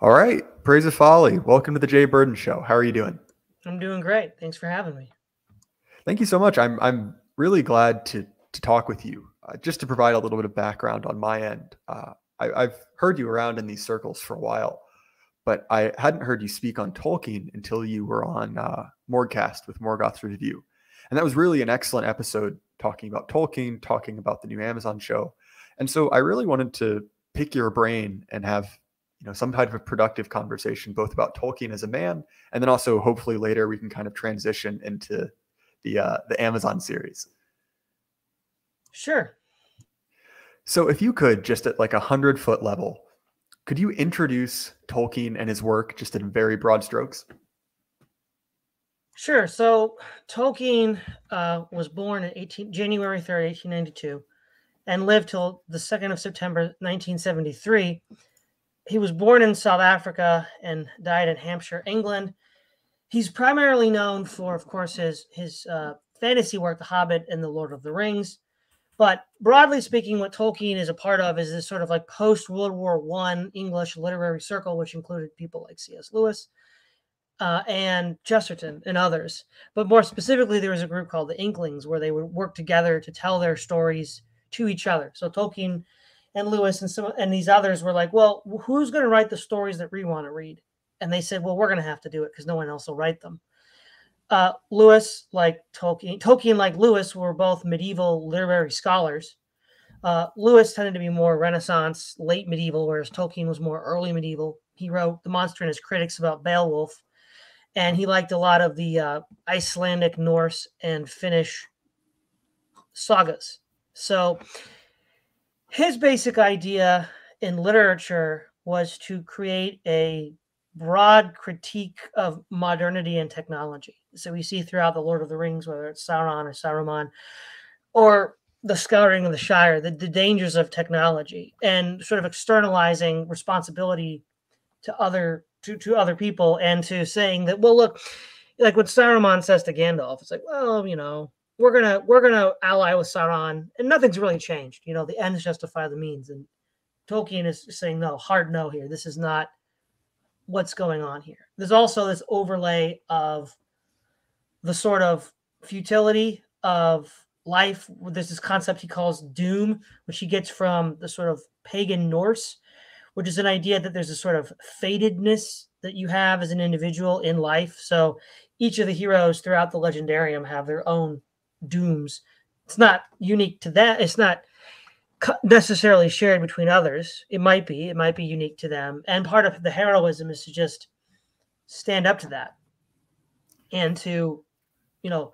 All right. Praise of Folly. Welcome to the J. Burden Show. How are you doing? I'm doing great. Thanks for having me. Thank you so much. I'm I'm really glad to to talk with you. Uh, just to provide a little bit of background on my end, uh, I, have heard you around in these circles for a while, but I hadn't heard you speak on Tolkien until you were on uh, Morgcast with Morgoth's Review, and that was really an excellent episode talking about Tolkien, talking about the new Amazon show, and so I really wanted to pick your brain and have you know some type of productive conversation both about Tolkien as a man and then also hopefully later we can kind of transition into the uh, the Amazon series. Sure. So if you could just at like a hundred foot level, could you introduce Tolkien and his work just in very broad strokes? Sure. So Tolkien uh, was born in 18, January 3rd, 1892, and lived till the 2nd of September 1973 he was born in South Africa and died in Hampshire, England. He's primarily known for, of course, his his uh, fantasy work, The Hobbit and The Lord of the Rings. But broadly speaking, what Tolkien is a part of is this sort of like post World War One English literary circle, which included people like C.S. Lewis uh, and Chesterton and others. But more specifically, there was a group called the Inklings, where they would work together to tell their stories to each other. So Tolkien and Lewis and some and these others were like, well, who's going to write the stories that we want to read? And they said, well, we're going to have to do it because no one else will write them. Uh, Lewis, like Tolkien, Tolkien, like Lewis, were both medieval literary scholars. Uh, Lewis tended to be more Renaissance, late medieval, whereas Tolkien was more early medieval. He wrote *The Monsters and the Critics* about Beowulf, and he liked a lot of the uh, Icelandic, Norse, and Finnish sagas. So his basic idea in literature was to create a broad critique of modernity and technology. So we see throughout the Lord of the Rings, whether it's Sauron or Saruman, or the scouring of the Shire, the, the dangers of technology, and sort of externalizing responsibility to other to, to other people, and to saying that, well, look, like what Saruman says to Gandalf, it's like, well, you know, we're gonna we're gonna ally with Sauron, and nothing's really changed. You know, the ends justify the means, and Tolkien is saying no, hard no here. This is not what's going on here. There's also this overlay of the sort of futility of life. There's this concept he calls doom, which he gets from the sort of pagan Norse, which is an idea that there's a sort of fatedness that you have as an individual in life. So each of the heroes throughout the legendarium have their own dooms. It's not unique to that. It's not necessarily shared between others. It might be. It might be unique to them. And part of the heroism is to just stand up to that and to, you know,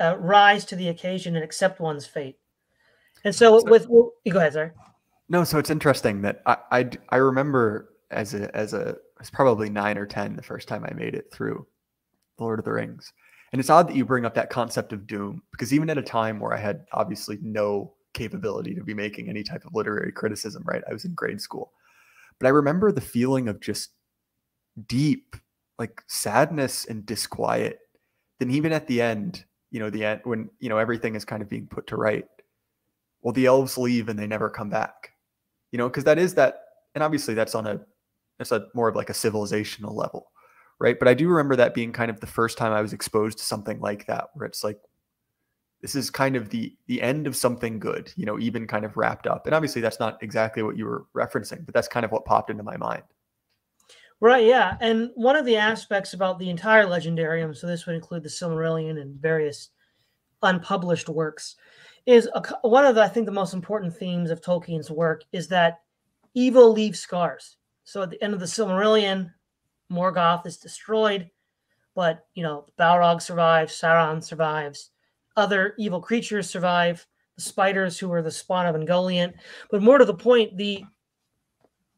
uh, rise to the occasion and accept one's fate. And so, so with well, go ahead, sir. No, so it's interesting that I, I I remember as a as a it's probably nine or ten the first time I made it through Lord of the Rings, and it's odd that you bring up that concept of doom because even at a time where I had obviously no capability to be making any type of literary criticism, right? I was in grade school. But I remember the feeling of just deep like sadness and disquiet. Then even at the end, you know, the end when, you know, everything is kind of being put to right. Well, the elves leave and they never come back. You know, because that is that and obviously that's on a that's a more of like a civilizational level right? But I do remember that being kind of the first time I was exposed to something like that, where it's like, this is kind of the the end of something good, you know, even kind of wrapped up. And obviously, that's not exactly what you were referencing, but that's kind of what popped into my mind. Right. Yeah. And one of the aspects about the entire legendarium, so this would include the Silmarillion and various unpublished works, is a, one of the I think the most important themes of Tolkien's work is that evil leaves scars. So at the end of the Silmarillion, Morgoth is destroyed, but you know Balrog survives, Sauron survives, other evil creatures survive, the spiders who are the spawn of Ungoliant. But more to the point, the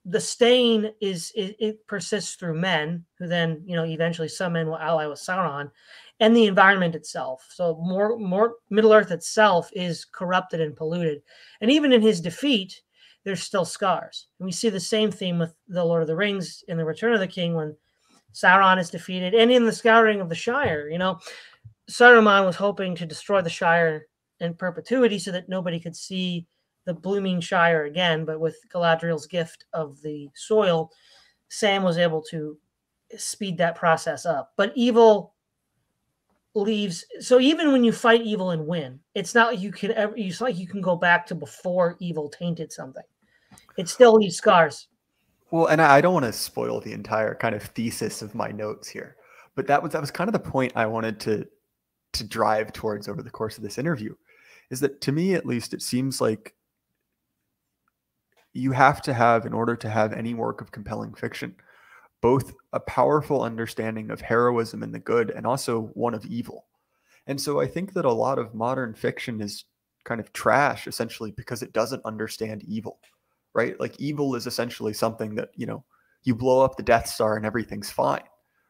the stain is it, it, persists through men, who then you know eventually some men will ally with Sauron, and the environment itself. So more more Middle Earth itself is corrupted and polluted, and even in his defeat, there's still scars. And we see the same theme with the Lord of the Rings in the Return of the King when Sauron is defeated, and in the scouring of the Shire. You know, Saruman was hoping to destroy the Shire in perpetuity so that nobody could see the blooming Shire again. But with Galadriel's gift of the soil, Sam was able to speed that process up. But evil leaves so even when you fight evil and win, it's not like you can ever it's like you can go back to before evil tainted something. It still leaves scars. Well, and I don't want to spoil the entire kind of thesis of my notes here, but that was that was kind of the point I wanted to to drive towards over the course of this interview. Is that to me at least it seems like you have to have in order to have any work of compelling fiction both a powerful understanding of heroism and the good and also one of evil. And so I think that a lot of modern fiction is kind of trash essentially because it doesn't understand evil, right? Like evil is essentially something that, you know, you blow up the Death Star and everything's fine,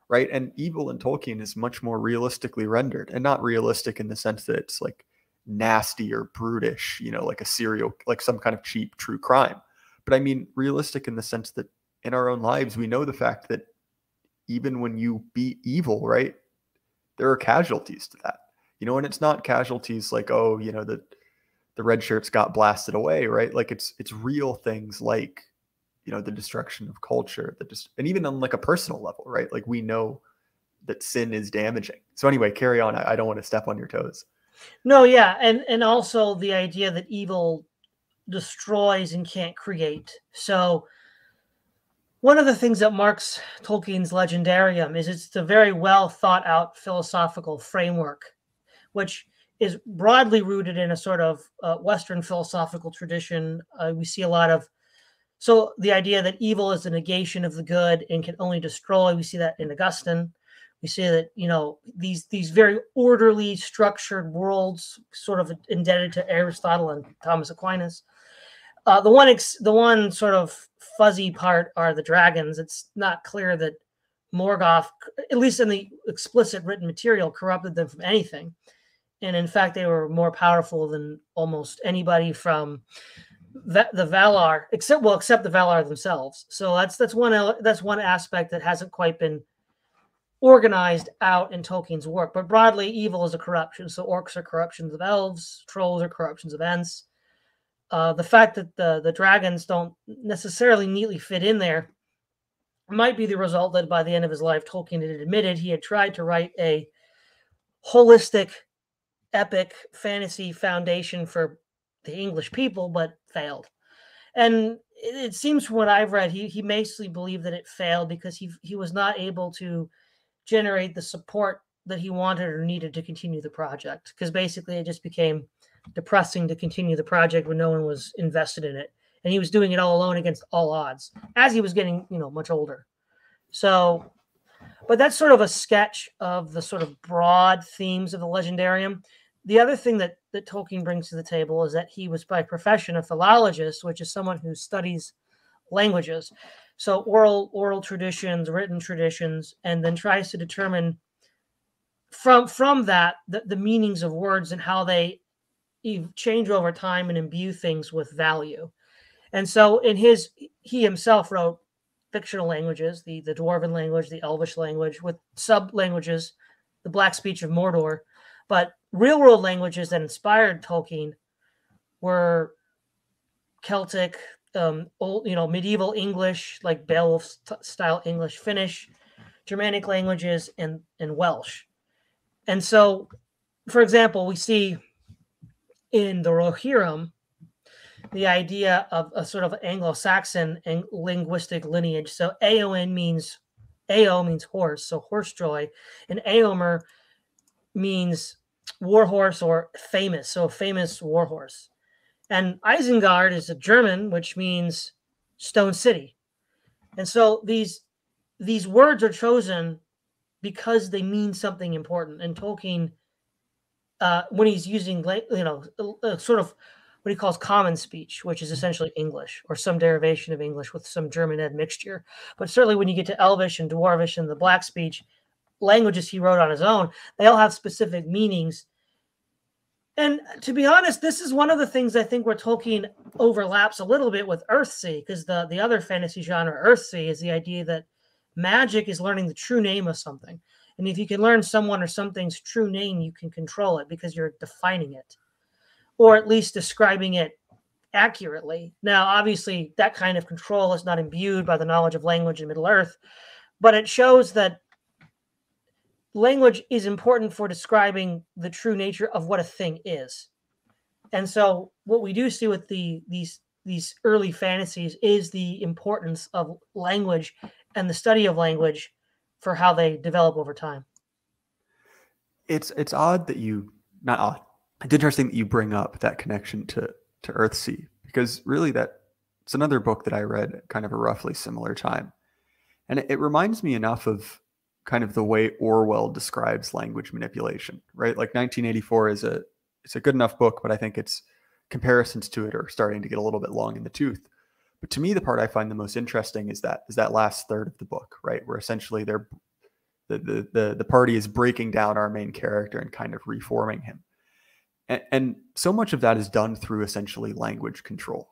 right? And evil in Tolkien is much more realistically rendered and not realistic in the sense that it's like nasty or brutish, you know, like a serial, like some kind of cheap true crime. But I mean realistic in the sense that in our own lives, we know the fact that even when you beat evil, right, there are casualties to that. You know, and it's not casualties like, oh, you know, the the red shirts got blasted away, right? Like it's it's real things like, you know, the destruction of culture, the just and even on like a personal level, right? Like we know that sin is damaging. So anyway, carry on. I, I don't want to step on your toes. No, yeah, and and also the idea that evil destroys and can't create. So one of the things that marks Tolkien's legendarium is it's a very well thought out philosophical framework, which is broadly rooted in a sort of uh, Western philosophical tradition. Uh, we see a lot of so the idea that evil is the negation of the good and can only destroy. We see that in Augustine. We see that you know these these very orderly, structured worlds, sort of indebted to Aristotle and Thomas Aquinas. Uh, the one ex- the one sort of fuzzy part are the dragons. It's not clear that Morgoth, at least in the explicit written material, corrupted them from anything. And in fact, they were more powerful than almost anybody from the, Valar, except well, except the Valar themselves. So that's that's one that's one aspect that hasn't quite been organized out in Tolkien's work. But broadly, evil is a corruption. So orcs are corruptions of elves, trolls are corruptions of ents uh, the fact that the the dragons don't necessarily neatly fit in there might be the result that by the end of his life, Tolkien had admitted he had tried to write a holistic, epic fantasy foundation for the English people, but failed. And it, it seems from what I've read, he he basically believed that it failed because he he was not able to generate the support that he wanted or needed to continue the project because basically it just became depressing to continue the project when no one was invested in it and he was doing it all alone against all odds as he was getting you know much older so but that's sort of a sketch of the sort of broad themes of the legendarium the other thing that that tolkien brings to the table is that he was by profession a philologist which is someone who studies languages so oral oral traditions written traditions and then tries to determine from from that the, the meanings of words and how they change over time and imbue things with value. And so in his he himself wrote fictional languages, the the dwarven language, the elvish language with sub languages, the black speech of Mordor, but real world languages that inspired Tolkien were Celtic, um, old, you know, medieval English, like Beowulf style English, Finnish, Germanic languages, and and Welsh. And so, for example, we see in the Rohirrim, the idea of a sort of Anglo-Saxon and linguistic lineage. So Eowyn means Eo means horse, so horse joy, and Eomer means war horse or famous, so famous war horse. And Isengard is a German, which means stone city. And so these these words are chosen because they mean something important. And Tolkien uh, when he's using, you know, sort of what he calls common speech, which is mm-hmm. essentially English or some derivation of English with some German admixture. But certainly when you get to Elvish and Dwarvish and the Black speech, languages he wrote on his own, they all have specific meanings. And to be honest, this is one of the things I think where Tolkien overlaps a little bit with Earthsea, because the, the other fantasy genre, Earthsea, is the idea that magic is learning the true name of something. And if you can learn someone or something's true name, you can control it because you're defining it, or at least describing it accurately. Now, obviously, that kind of control is not imbued by the knowledge of language in Middle Earth, but it shows that language is important for describing the true nature of what a thing is. And so, what we do see with the these these early fantasies is the importance of language and the study of language for how they develop over time. It's it's odd that you not odd. It's interesting that you bring up that connection to to Earthsea because really that it's another book that I read kind of a roughly similar time, and it, it reminds me enough of kind of the way Orwell describes language manipulation. Right, like 1984 is a it's a good enough book, but I think it's comparisons to it are starting to get a little bit long in the tooth. But to me, the part I find the most interesting is that is that last third of the book, right, where essentially they're the the the, the party is breaking down our main character and kind of reforming him, and, and so much of that is done through essentially language control,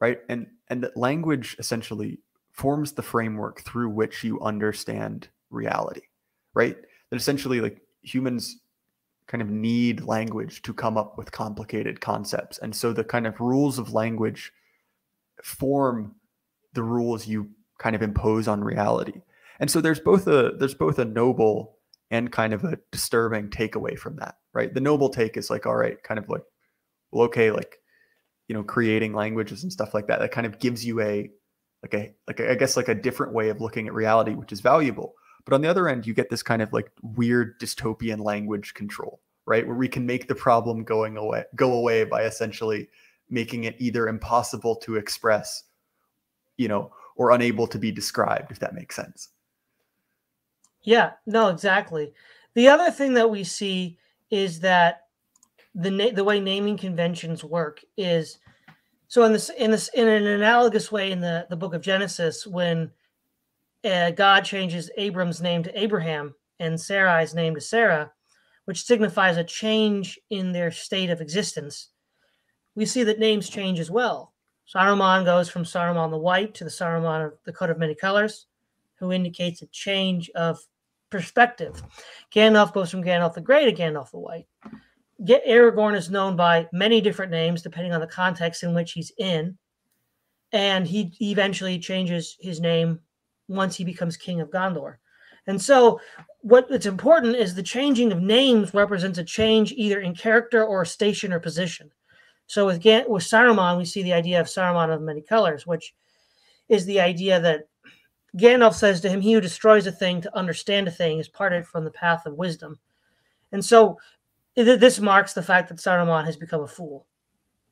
right, and and that language essentially forms the framework through which you understand reality, right? That essentially like humans kind of need language to come up with complicated concepts, and so the kind of rules of language form the rules you kind of impose on reality. And so there's both a there's both a noble and kind of a disturbing takeaway from that, right? The noble take is like, all right, kind of like, well, okay, like, you know, creating languages and stuff like that. That kind of gives you a like a like a, I guess like a different way of looking at reality, which is valuable. But on the other end, you get this kind of like weird dystopian language control, right? Where we can make the problem going away go away by essentially making it either impossible to express, you know, or unable to be described, if that makes sense. Yeah, no, exactly. The other thing that we see is that the na- the way naming conventions work is so in this in this in an analogous way in the the book of Genesis when uh, God changes Abram's name to Abraham and Sarai's name to Sarah, which signifies a change in their state of existence we see that names change as well. Saruman goes from Saruman the White to the Saruman of the coat of many colors, who indicates a change of perspective. Gandalf goes from Gandalf the Grey to Gandalf the White. Aragorn is known by many different names depending on the context in which he's in, and he eventually changes his name once he becomes King of Gondor. And so, what it's important is the changing of names represents a change either in character or station or position. So with Gan- with Saruman, we see the idea of Saruman of many colors, which is the idea that Gandalf says to him, "He who destroys a thing to understand a thing is parted from the path of wisdom." And so this marks the fact that Saruman has become a fool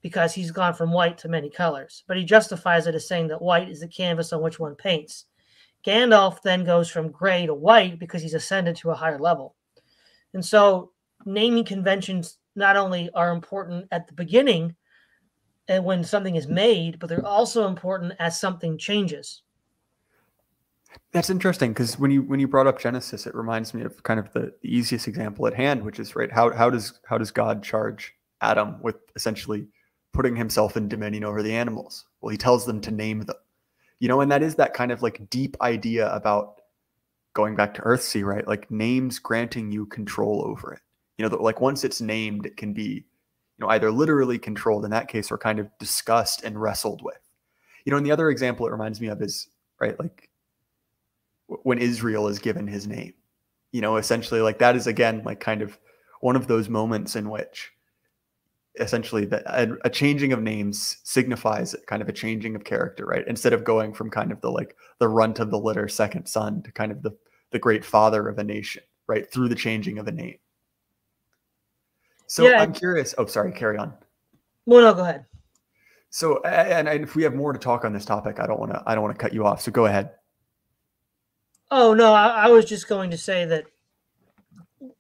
because he's gone from white to many colors. But he justifies it as saying that white is the canvas on which one paints. Gandalf then goes from gray to white because he's ascended to a higher level. And so naming conventions not only are important at the beginning and when something is made, but they're also important as something changes. That's interesting because when you when you brought up Genesis, it reminds me of kind of the, the easiest example at hand, which is right how how does how does God charge Adam with essentially putting himself in dominion over the animals? Well, he tells them to name them. You know, and that is that kind of like deep idea about going back to Earthsea, right? Like names granting you control over it you know, like once it's named, it can be, you know, either literally controlled in that case or kind of discussed and wrestled with. You know, and the other example it reminds me of is right, like when Israel is given his name. You know, essentially, like that is again like kind of one of those moments in which essentially that a, a, changing of names signifies kind of a changing of character right instead of going from kind of the like the runt of the litter second son to kind of the the great father of a nation right through the changing of a name so yeah. I'm curious. Oh, sorry. Carry on. Well, no, go ahead. So, and, and if we have more to talk on this topic, I don't want to. I don't want to cut you off. So go ahead. Oh no, I, I was just going to say that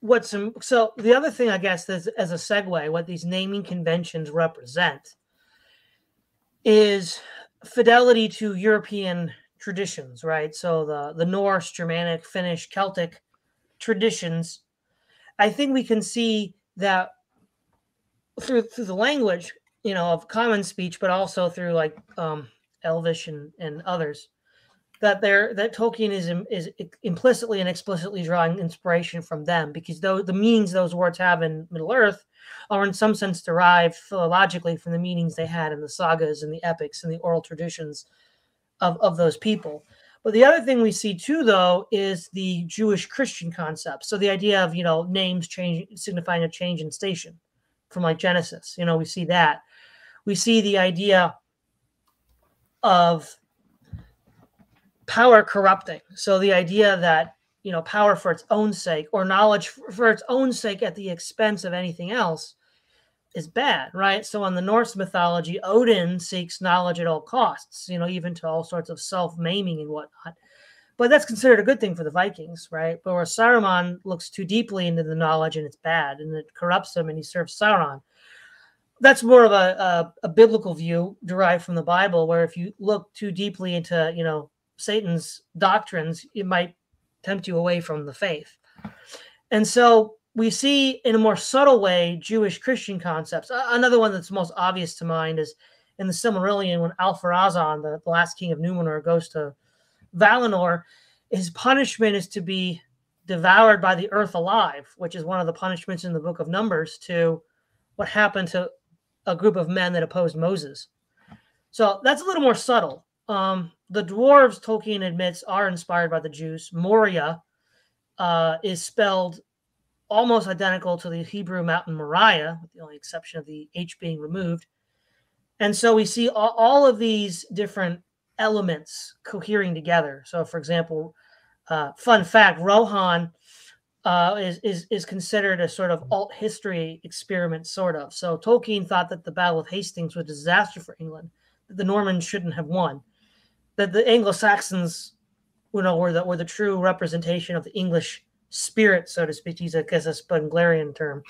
what's some so the other thing I guess as, as a segue, what these naming conventions represent is fidelity to European traditions, right? So the the Norse, Germanic, Finnish, Celtic traditions. I think we can see that through through the language, you know, of common speech, but also through like um, Elvish and and others. That they're that Tolkien is is implicitly and explicitly drawing inspiration from them because though the meanings those words have in Middle Earth are in some sense derived philologically from the meanings they had in the sagas and the epics and the oral traditions of, of those people. But the other thing we see too, though, is the Jewish Christian concept. So the idea of you know names change signifying a change in station, from like Genesis. You know, we see that. We see the idea of power corrupting. So the idea that you know power for its own sake or knowledge for its own sake at the expense of anything else is bad, right? So in the Norse mythology, Odin seeks knowledge at all costs, you know, even to all sorts of self-maiming and whatnot. But that's considered a good thing for the Vikings, right? But where Saruman looks too deeply into the knowledge and it's bad and it corrupts him and he serves Sauron. That's more of a, a, a biblical view derived from the Bible, where if you look too deeply into, you know, Satan's doctrines, it might tempt you away from the faith. And so we see in a more subtle way Jewish Christian concepts. Another one that's most obvious to mind is in the Silmarillion when Ar-Pharazôn, the, the last king of Numenor, goes to Valinor. His punishment is to be devoured by the earth alive, which is one of the punishments in the book of Numbers to what happened to a group of men that opposed Moses. So that's a little more subtle. Um, the dwarves, Tolkien admits, are inspired by the Jews. Moria uh, is spelled almost identical to the Hebrew mountain Moriah, with the only exception of the H being removed. And so we see all, all of these different elements cohering together. So, for example, uh, fun fact: Rohan uh, is is is considered a sort of alt history experiment, sort of. So Tolkien thought that the Battle of Hastings was a disaster for England; that the Normans shouldn't have won that the Anglo Saxons, you know, were the were the true representation of the English spirit, so to speak, use a, as a Spenglerian term,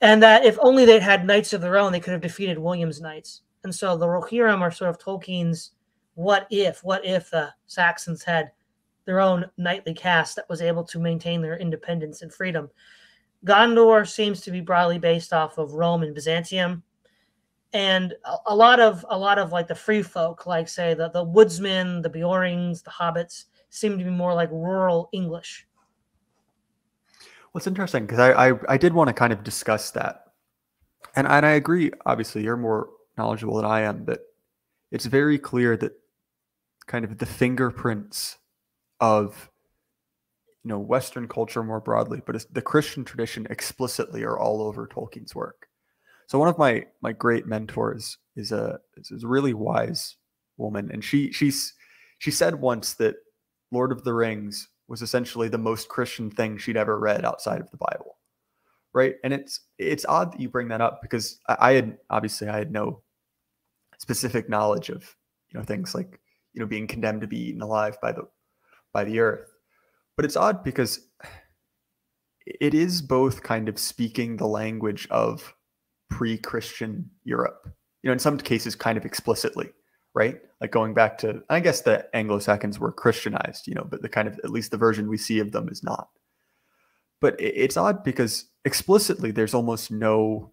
and that if only they'd had knights of their own, they could have defeated William's knights. And so the Rohirrim are sort of Tolkien's what if, what if the Saxons had their own knightly caste that was able to maintain their independence and freedom. Gondor seems to be broadly based off of Rome and Byzantium and a, a, lot of a lot of like the free folk, like say the the woodsmen, the Beornings, the hobbits, seem to be more like rural English. What's interesting because I, I I did want to kind of discuss that, and and I agree. Obviously, you're more knowledgeable than I am, but it's very clear that kind of the fingerprints of you know Western culture more broadly, but the Christian tradition explicitly are all over Tolkien's work. So one of my my great mentors is a is a really wise woman, and she she's she said once that Lord of the Rings was essentially the most Christian thing she'd ever read outside of the Bible, right? And it's it's odd that you bring that up because I, I had obviously I had no specific knowledge of you know things like you know being condemned to be eaten alive by the by the earth, but it's odd because it is both kind of speaking the language of pre-Christian Europe. You know, in some cases, kind of explicitly, right? Like going back to, I guess the Anglo-Saxons were Christianized, you know, but the kind of at least the version we see of them is not. But it's odd because explicitly there's almost no,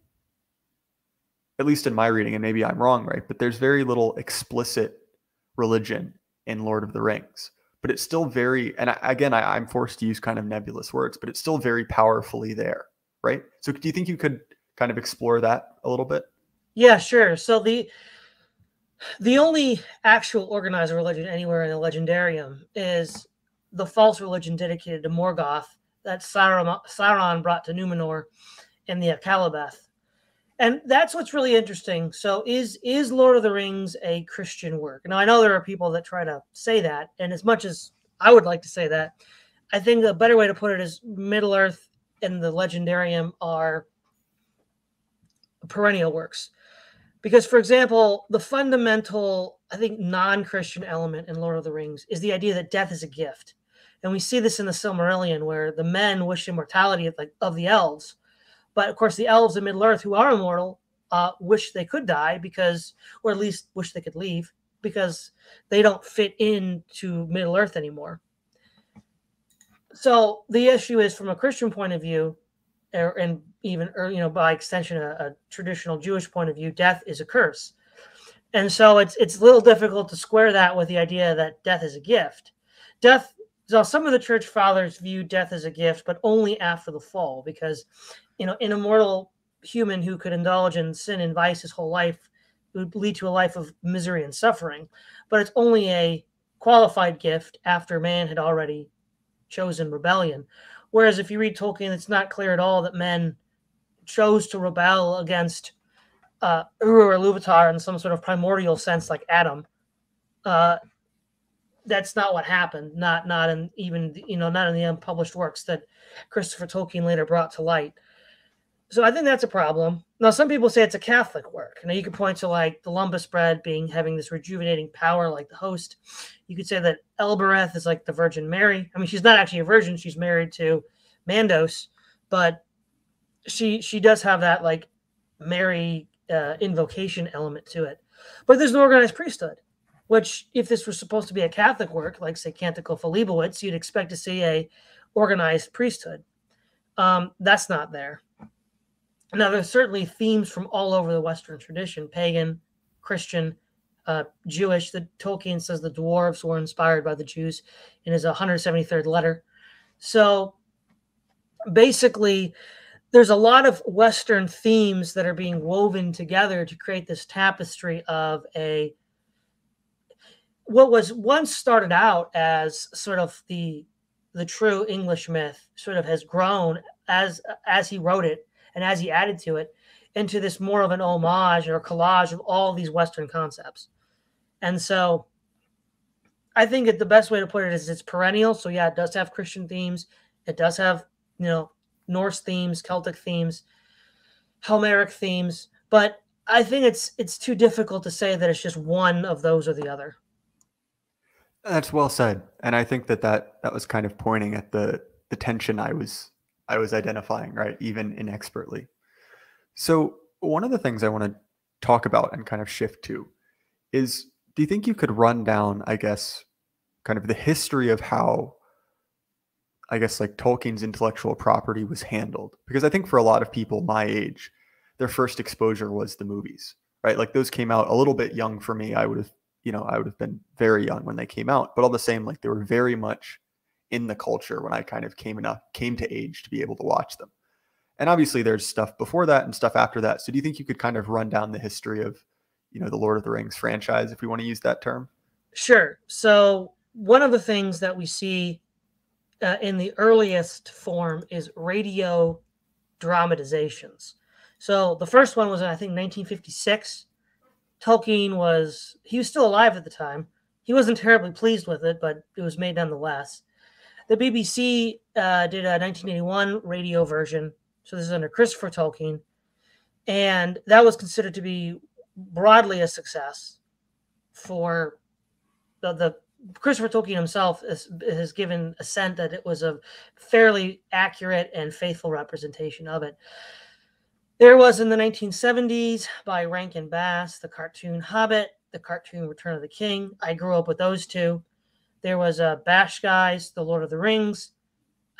at least in my reading, and maybe I'm wrong, right? But there's very little explicit religion in Lord of the Rings. But it's still very, and I, again, I, I'm forced to use kind of nebulous words, but it's still very powerfully there, right? So do you think you could kind of explore that a little bit? Yeah, sure. So the the only actual organized religion anywhere in the legendarium is the false religion dedicated to Morgoth that Sauron, Sauron brought to Numenor in the Akallabeth. And that's what's really interesting. So is is Lord of the Rings a Christian work? Now I know there are people that try to say that, and as much as I would like to say that, I think a better way to put it is Middle Earth and the Legendarium are perennial works. Because, for example, the fundamental, I think, non Christian element in Lord of the Rings is the idea that death is a gift. And we see this in the Silmarillion, where the men wish immortality of, like, of the elves. But of course, the elves in Middle Earth who are immortal uh, wish they could die because, or at least wish they could leave because they don't fit into Middle Earth anymore. So the issue is, from a Christian point of view, and even you know by extension a, a, traditional jewish point of view death is a curse And so it's it's a little difficult to square that with the idea that death is a gift. Death so some of the church fathers view death as a gift, but only after the fall, because you know, an immortal human who could indulge in sin and vice his whole life would lead to a life of misery and suffering. But it's only a qualified gift after man had already chosen rebellion. Whereas if you read Tolkien, it's not clear at all that men chose to rebel against uh, Eru or Iluvatar in some sort of primordial sense, like Adam. Uh, that's not what happened. Not not in even you know not in the unpublished works that Christopher Tolkien later brought to light. So I think that's a problem. Now some people say it's a Catholic work. Now you could point to like the Lembas bread being having this rejuvenating power, like the host. You could say that Elbereth is like the Virgin Mary. I mean, she's not actually a virgin; she's married to Mandos, but she she does have that like Mary uh, invocation element to it. But there's an organized priesthood which if this was supposed to be a Catholic work, like say Canticle for Leibowitz, you'd expect to see a organized priesthood. Um, that's not there. Now, there's certainly themes from all over the Western tradition, pagan, Christian, uh, Jewish. The Tolkien says the dwarves were inspired by the Jews in his 173rd letter. So basically, there's a lot of Western themes that are being woven together to create this tapestry of a what was once started out as sort of the the true English myth sort of has grown as as he wrote it and as he added to it into this more of an homage or collage of all these Western concepts. And so I think that the best way to put it is it's perennial. So yeah, it does have Christian themes. It does have, you know, Norse themes, Celtic themes, Homeric themes, but I think it's it's too difficult to say that it's just one of those or the other. That's well said, and I think that that that was kind of pointing at the the tension I was I was identifying, right, even inexpertly. So one of the things I want to talk about and kind of shift to is do you think you could run down, I guess, kind of the history of how I guess like Tolkien's intellectual property was handled? Because I think for a lot of people my age, their first exposure was the movies, right? Like those came out a little bit young for me. I would have you know, I would have been very young when they came out, but all the same, like they were very much in the culture when I kind of came enough, came to age to be able to watch them. And obviously there's stuff before that and stuff after that. So do you think you could kind of run down the history of, you know, the Lord of the Rings franchise, if we want to use that term? Sure. So one of the things that we see uh, in the earliest form is radio dramatizations. So the first one was, I think, 1956 Tolkien was he was still alive at the time. He wasn't terribly pleased with it, but it was made nonetheless. The BBC uh, did a 1981 radio version, so this is under Christopher Tolkien, and that was considered to be broadly a success for the, the Christopher Tolkien himself has, has given assent that it was a fairly accurate and faithful representation of it. There was in the 1970s by Rankin Bass, the cartoon Hobbit, the cartoon Return of the King. I grew up with those two. There was uh, Bakshi's, The Lord of the Rings.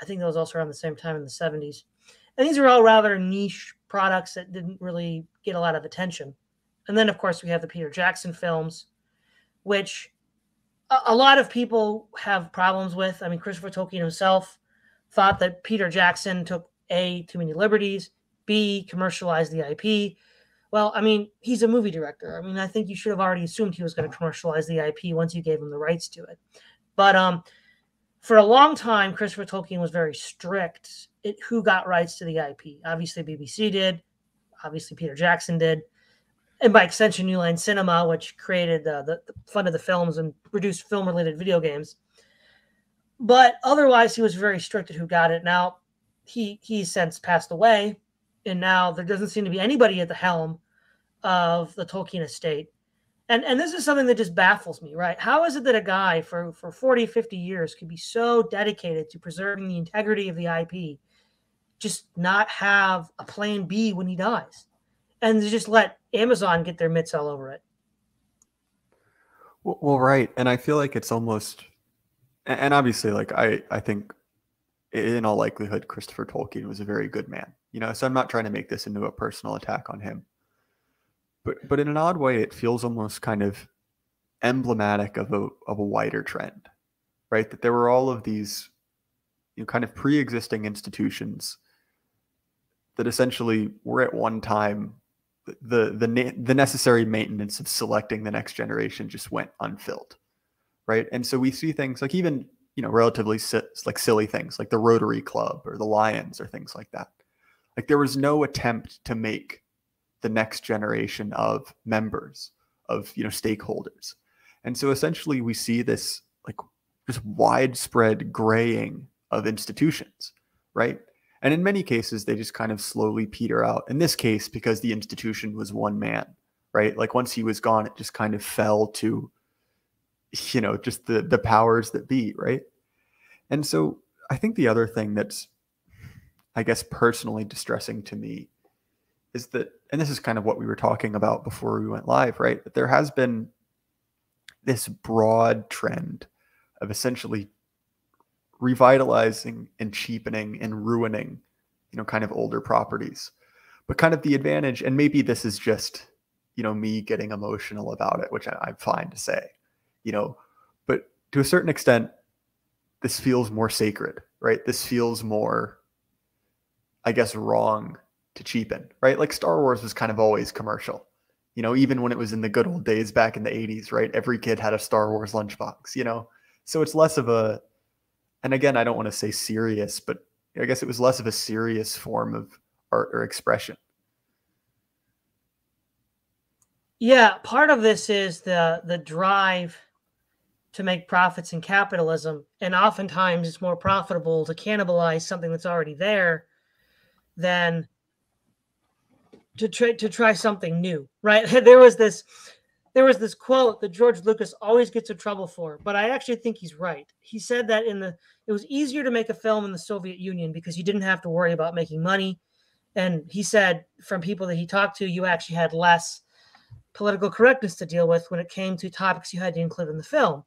I think that was also around the same time in the 70s. And these are all rather niche products that didn't really get a lot of attention. And then, of course, we have the Peter Jackson films, which a, lot of people have problems with. I mean, Christopher Tolkien himself thought that Peter Jackson took A, too many liberties, B, commercialize the IP. Well, I mean, he's a movie director. I mean, I think you should have already assumed he was going to commercialize the IP once you gave him the rights to it. But um, for a long time, Christopher Tolkien was very strict it, who got rights to the IP. Obviously, BBC did. Obviously, Peter Jackson did. And by extension, New Line Cinema, which created the, the of the films and produced film-related video games. But otherwise, he was very strict at who got it. Now, he he's since passed away, and now there doesn't seem to be anybody at the helm of the Tolkien estate. And and this is something that just baffles me, right? How is it that a guy for for 40, 50 years could be so dedicated to preserving the integrity of the IP, just not have a plan B when he dies, and just let Amazon get their mitts all over it? Well, well right, and I feel like it's almost, and obviously, like I I think in all likelihood, Christopher Tolkien was a very good man. You know, so I'm not trying to make this into a personal attack on him. But but in an odd way, it feels almost kind of emblematic of a of a wider trend, right? That there were all of these, you know, kind of pre-existing institutions that essentially were at one time the the the necessary maintenance of selecting the next generation just went unfilled, right? And so we see things like even you know relatively si- like silly things like the Rotary Club or the Lions or things like that. Like there was no attempt to make the next generation of members of you know stakeholders, and so essentially we see this like just widespread graying of institutions, right? And in many cases, they just kind of slowly peter out. In this case, because the institution was one man, right? Like once he was gone, it just kind of fell to, you know, just the the powers that be, right? And so I think the other thing that's, I guess, personally distressing to me is that, and this is kind of what we were talking about before we went live, right? That there has been this broad trend of essentially revitalizing and cheapening and ruining, you know, kind of older properties. But kind of the advantage, and maybe this is just, you know, me getting emotional about it, which I, I'm fine to say, you know, but to a certain extent, this feels more sacred, right? This feels more, I guess, wrong to cheapen, right? Like Star Wars was kind of always commercial. You know, even when it was in the good old days back in the 80s, right? Every kid had a Star Wars lunchbox, you know? So it's less of a and again, I don't want to say serious, but I guess it was less of a serious form of art or expression. Yeah, part of this is the the drive to make profits in capitalism, and oftentimes it's more profitable to cannibalize something that's already there than to try to try something new, right? there was this there was this quote that George Lucas always gets in trouble for, but I actually think he's right. He said that in the it was easier to make a film in the Soviet Union because you didn't have to worry about making money. And he said from people that he talked to, you actually had less political correctness to deal with when it came to topics you had to include in the film.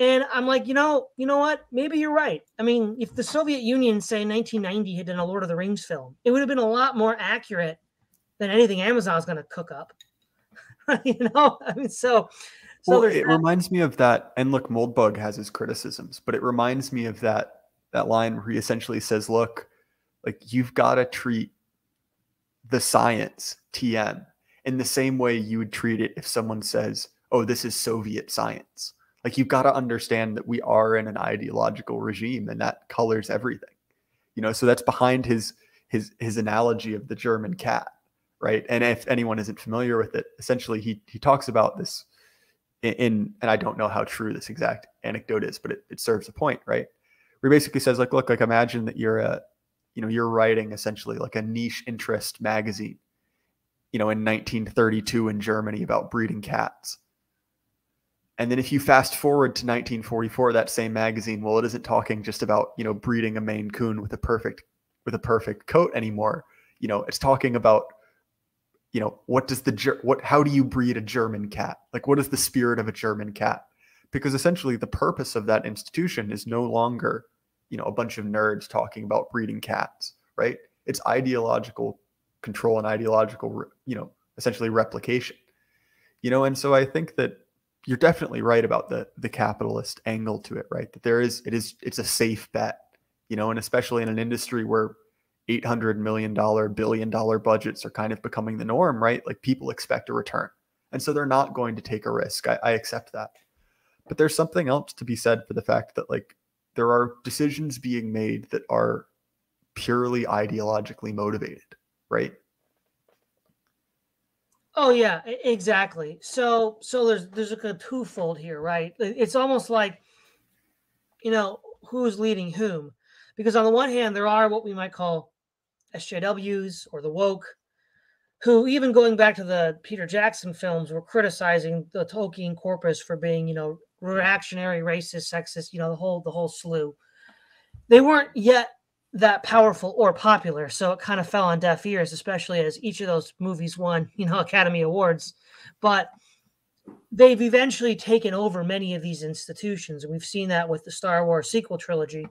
And I'm like, you know, you know what? Maybe you're right. I mean, if the Soviet Union, say 1990, had done a Lord of the Rings film, it would have been a lot more accurate than anything Amazon's going to cook up. you know, I mean, so. So well, it that. reminds me of that. And look, Moldbug has his criticisms, but it reminds me of that that line where he essentially says, "Look, like you've got to treat the science TM in the same way you would treat it if someone says, "Oh, this is Soviet science." Like you've got to understand that we are in an ideological regime, and that colors everything. You know, so that's behind his his his analogy of the German cat right? And if anyone isn't familiar with it, essentially he he talks about this in, in and I don't know how true this exact anecdote is, but it, it serves a point, right? Where he basically says, like, look, like imagine that you're a, you know, you're writing essentially like a niche interest magazine, you know, in 1932 in Germany about breeding cats. And then if you fast forward to 1944, that same magazine, well, it isn't talking just about, you know, breeding a Maine Coon with a perfect with a perfect coat anymore. You know, it's talking about you know what does the what how do you breed a german cat? Like what is the spirit of a german cat? Because essentially the purpose of that institution is no longer you know a bunch of nerds talking about breeding cats right? It's ideological control and ideological you know essentially replication. You know and so i think that you're definitely right about the the capitalist angle to it right? That there is it is it's a safe bet you know and especially in an industry where 800 million dollar billion dollar budgets are kind of becoming the norm right? Like people expect a return. And so they're not going to take a risk. I, I, accept that. But there's something else to be said for the fact that like there are decisions being made that are purely ideologically motivated right? Oh yeah exactly. So so there's there's a twofold here right? It's almost like you know who's leading whom? Because on the one hand there are what we might call SJWs or the woke, who even going back to the Peter Jackson films were criticizing the Tolkien corpus for being, you know, reactionary, racist, sexist, you know, the whole the whole slew. They weren't yet that powerful or popular, so it kind of fell on deaf ears, especially as each of those movies won, you know, Academy Awards. But they've eventually taken over many of these institutions, and we've seen that with the Star Wars sequel trilogy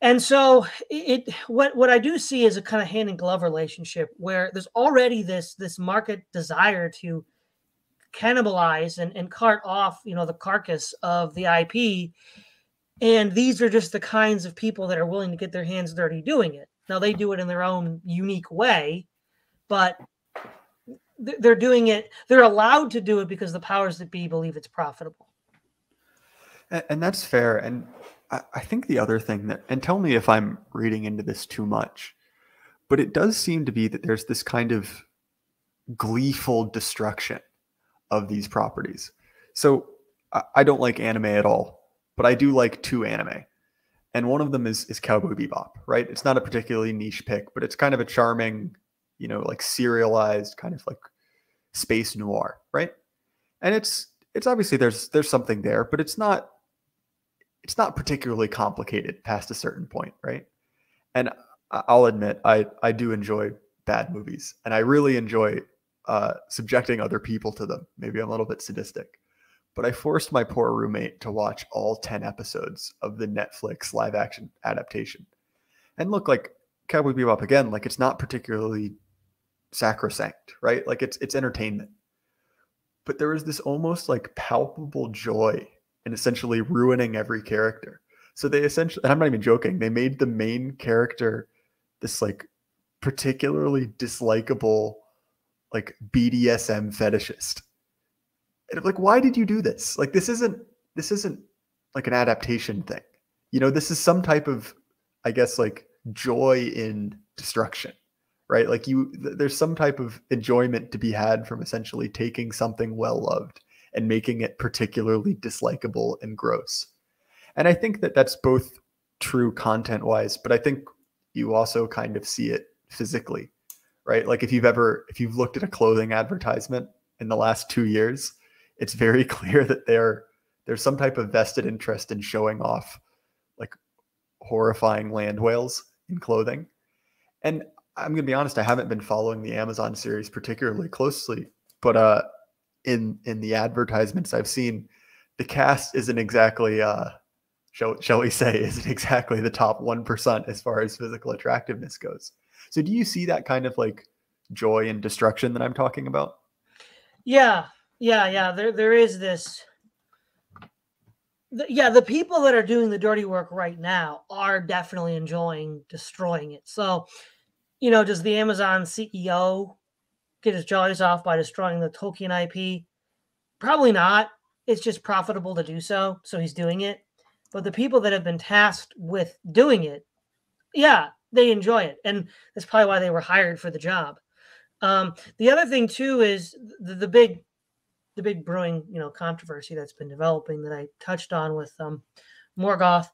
and so it what what I do see is a kind of hand in glove relationship where there's already this this market desire to cannibalize and, and cart off you know the carcass of the IP and these are just the kinds of people that are willing to get their hands dirty doing it. Now they do it in their own unique way, but they're doing it. They're allowed to do it because the powers that be believe it's profitable. And, and that's fair. And I, I think the other thing that, and tell me if I'm reading into this too much, but it does seem to be that there's this kind of gleeful destruction of these properties. So I, I don't like anime at all but I do like two anime. And one of them is is Cowboy Bebop, right? It's not a particularly niche pick, but it's kind of a charming, you know, like serialized kind of like space noir, right? And it's it's obviously there's there's something there, but it's not it's not particularly complicated past a certain point, right? And I'll admit I I do enjoy bad movies, and I really enjoy uh, subjecting other people to them. Maybe I'm a little bit sadistic, but I forced my poor roommate to watch all 10 episodes of the Netflix live action adaptation. And look, like Cowboy Bebop again, like it's not particularly sacrosanct, right? Like it's it's entertainment. But there was this almost like palpable joy in essentially ruining every character. So they essentially, and I'm not even joking, they made the main character this like particularly dislikable like BDSM fetishist and I'm like, why did you do this? Like, this isn't this isn't like an adaptation thing. You know, this is some type of, I guess, like joy in destruction, right? Like you, th- there's some type of enjoyment to be had from essentially taking something well loved and making it particularly dislikable and gross. And I think that that's both true content wise, but I think you also kind of see it physically, right? Like if you've ever, if you've looked at a clothing advertisement in the last two years, it's very clear that there there's some type of vested interest in showing off like horrifying land whales in clothing. And I'm gonna be honest, I haven't been following the Amazon series particularly closely, but uh, in in the advertisements I've seen, the cast isn't exactly uh, shall shall we say, isn't exactly the top one percent as far as physical attractiveness goes. So do you see that kind of like joy and destruction that I'm talking about? Yeah, yeah, yeah. There, there is this. The, yeah, the people that are doing the dirty work right now are definitely enjoying destroying it. So, you know, does the Amazon CEO get his jollies off by destroying the Tolkien IP? Probably not. It's just profitable to do so, so he's doing it. But the people that have been tasked with doing it, yeah, they enjoy it, and that's probably why they were hired for the job. Um, the other thing too is the, the big the big brewing, you know, controversy that's been developing that I touched on with um, Morgoth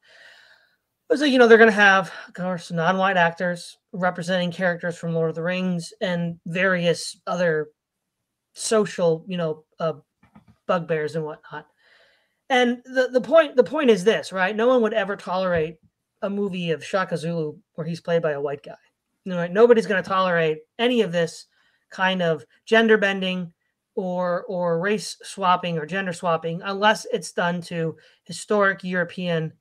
that you know they're going to have, of course, non-white actors representing characters from Lord of the Rings and various other social, you know, uh, bugbears and whatnot. And the the point the point is this, right? No one would ever tolerate a movie of Shaka Zulu where he's played by a white guy. You know, right? nobody's going to tolerate any of this kind of gender bending, or or race swapping or gender swapping unless it's done to historic European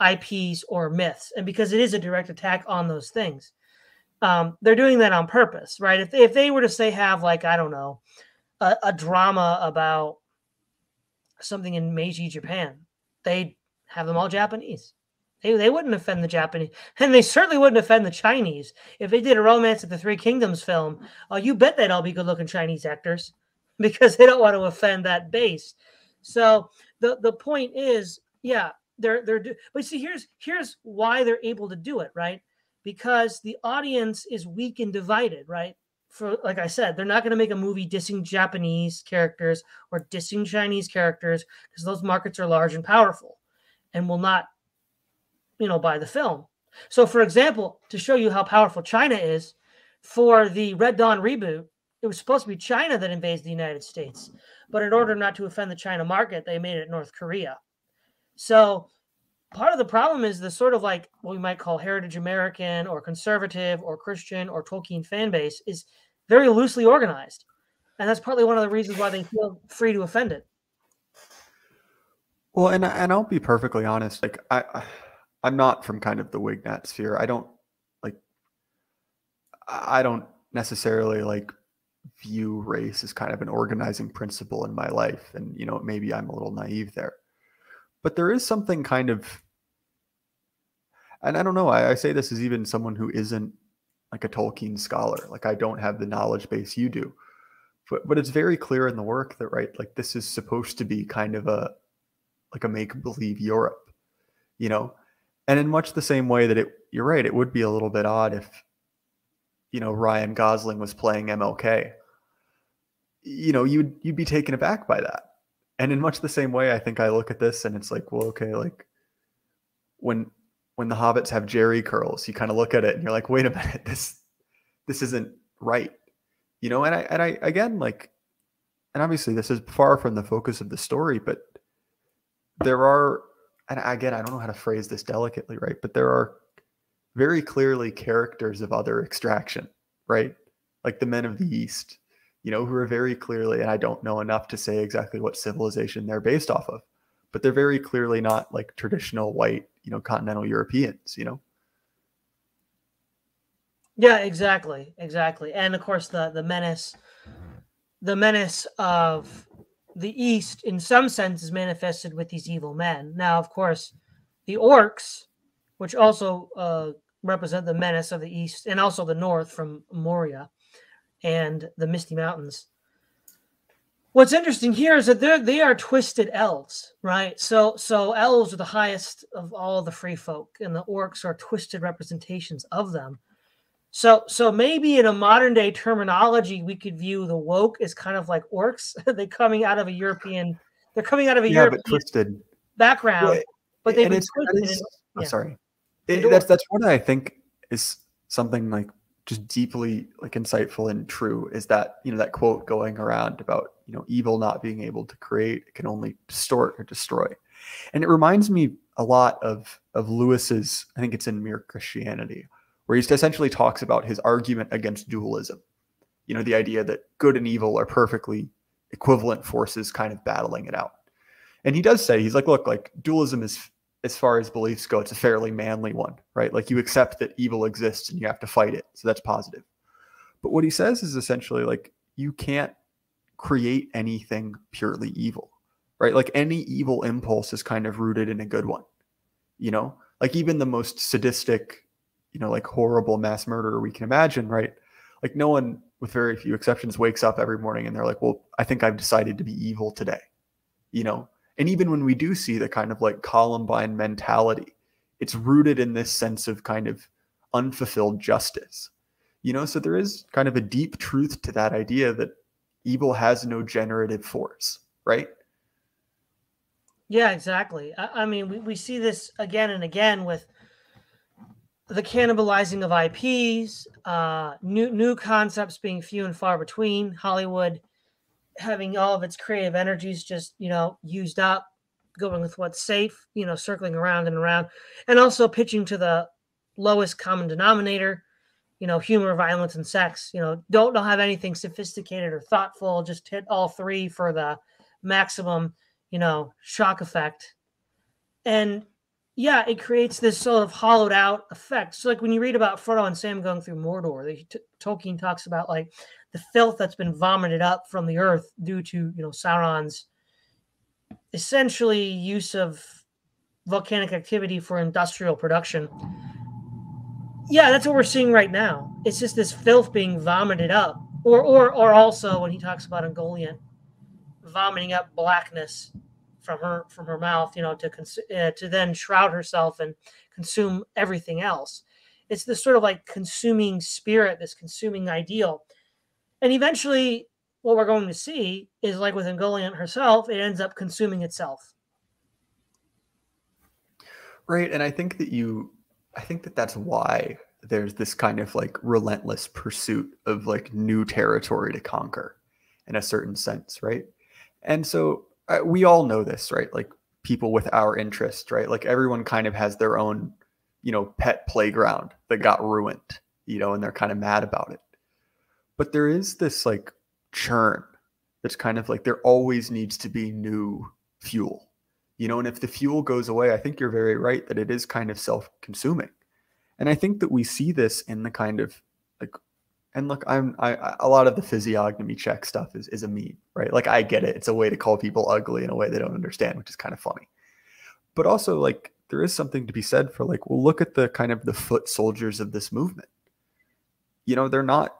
IPs or myths, and because it is a direct attack on those things, um, they're doing that on purpose, right? If they, if they were to say have like I don't know a, a drama about something in Meiji Japan, they'd have them all Japanese. They, they wouldn't offend the Japanese, and they certainly wouldn't offend the Chinese. If they did a Romance of the Three Kingdoms film, oh, you bet they'd all be good looking Chinese actors. because they don't want to offend that base. So the the point is, yeah, they're they're but see here's here's why they're able to do it, right? Because the audience is weak and divided, right? For like I said, they're not going to make a movie dissing Japanese characters or dissing Chinese characters because those markets are large and powerful and will not you know buy the film. So for example, to show you how powerful China is, for the Red Dawn reboot, it was supposed to be China that invades the United States. But in order not to offend the China market, they made it North Korea. So part of the problem is the sort of like what we might call heritage American or conservative or Christian or Tolkien fan base is very loosely organized. And that's partly one of the reasons why they feel free to offend it. Well, and and I'll be perfectly honest. Like I, I'm not from kind of the Wignat sphere. I don't like I don't necessarily like view race as kind of an organizing principle in my life. And, you know, maybe I'm a little naive there. But there is something kind of, and I don't know, I, I say this as even someone who isn't like a Tolkien scholar. Like I don't have the knowledge base you do. But, but it's very clear in the work that, right, like this is supposed to be kind of a, like a make believe Europe, you know? And in much the same way that it, you're right, it would be a little bit odd if you know Ryan Gosling was playing MLK, you know you'd you'd be taken aback by that. And in much the same way, I think I look at this and it's like, well, okay, like when when the hobbits have jerry curls, you kind of look at it and you're like, wait a minute, this this isn't right, you know. And I and I again like, and obviously this is far from the focus of the story, but there are, and again, I don't know how to phrase this delicately, right? But there are very clearly characters of other extraction, right? Like the men of the East, you know, who are very clearly, and I don't know enough to say exactly what civilization they're based off of, but they're very clearly not like traditional white, you know, continental Europeans, you know? Yeah, exactly. Exactly. And of course the the menace the menace of the East in some sense is manifested with these evil men. Now, of course, the orcs which also uh, represent the menace of the east and also the north from Moria and the Misty Mountains. What's interesting here is that they're they are twisted elves, right? So so elves are the highest of all the free folk, and the orcs are twisted representations of them. So so maybe in a modern day terminology, we could view the woke as kind of like orcs. they're coming out of a European, they're coming out of a yeah, European but twisted background, well, but they've been twisted. is, yeah. sorry. It, that's that's what I think is something like just deeply like insightful and true is that you know that quote going around about you know evil not being able to create it can only distort or destroy. And it reminds me a lot of of lewis's i think it's in mere christianity where he essentially talks about his argument against dualism. You know the idea that good and evil are perfectly equivalent forces kind of battling it out. And he does say he's like look like dualism is as far as beliefs go, it's a fairly manly one, right? Like you accept that evil exists and you have to fight it. So that's positive. But what he says is essentially like you can't create anything purely evil, right? Like any evil impulse is kind of rooted in a good one, you know? Like even the most sadistic, you know, like horrible mass murderer we can imagine, right? Like no one, with very few exceptions, wakes up every morning and they're like, well, I think I've decided to be evil today, you know? And even when we do see the kind of like Columbine mentality, it's rooted in this sense of kind of unfulfilled justice. You know, so there is kind of a deep truth to that idea that evil has no generative force, right? Yeah, exactly. I, I mean, we, we see this again and again with the cannibalizing of IPs, uh, new new concepts being few and far between. Hollywood having all of its creative energies just you know used up, going with what's safe, you know, circling around and around, and also pitching to the lowest common denominator. You know, humor, violence, and sex. You know, don't don't have anything sophisticated or thoughtful. Just hit all three for the maximum you know, shock effect. And yeah, it creates this sort of hollowed out effect. So, like when you read about Frodo and Sam going through Mordor, the, t- Tolkien talks about like the filth that's been vomited up from the earth due to you know Sauron's essentially use of volcanic activity for industrial production. Yeah, that's what we're seeing right now. It's just this filth being vomited up, or or or also when he talks about Ungoliant vomiting up blackness from her from her mouth, you know, to cons- uh, to then shroud herself and consume everything else. It's this sort of like consuming spirit, this consuming ideal, and eventually, what we're going to see is like with Ungoliant herself, it ends up consuming itself. Right, and I think that you, I think that that's why there's this kind of like relentless pursuit of like new territory to conquer, in a certain sense, right? And so we all know this, right? Like people with our interest, right? Like everyone kind of has their own, you know, pet playground that got ruined, you know, and they're kind of mad about it. But there is this like churn that's kind of like there always needs to be new fuel, You know, and if the fuel goes away, I think you're very right that it is kind of self-consuming. And I think that we see this in the kind of like and look, I'm I a lot of the physiognomy check stuff is is a meme, right? Like I get it. It's a way to call people ugly in a way they don't understand, which is kind of funny. But also like there is something to be said for like, well, look at the kind of the foot soldiers of this movement. You know, they're not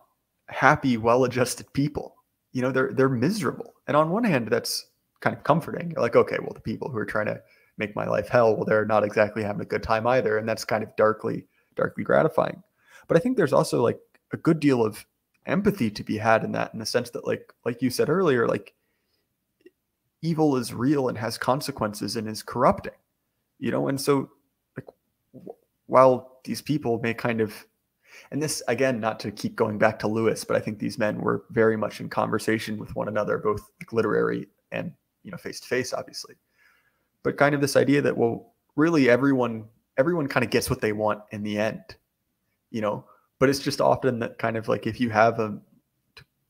happy, well-adjusted people. You know, they're they're miserable. And on one hand, that's kind of comforting. You're like, okay, well, the people who are trying to make my life hell, well, they're not exactly having a good time either. And that's kind of darkly, darkly gratifying. But I think there's also like a good deal of empathy to be had in that in the sense that like like you said earlier like evil is real and has consequences and is corrupting you know and so like while these people may kind of and this again not to keep going back to lewis but i think these men were very much in conversation with one another both literary and you know face to face obviously but kind of this idea that well really everyone everyone kind of gets what they want in the end you know but it's just often that kind of like if you have a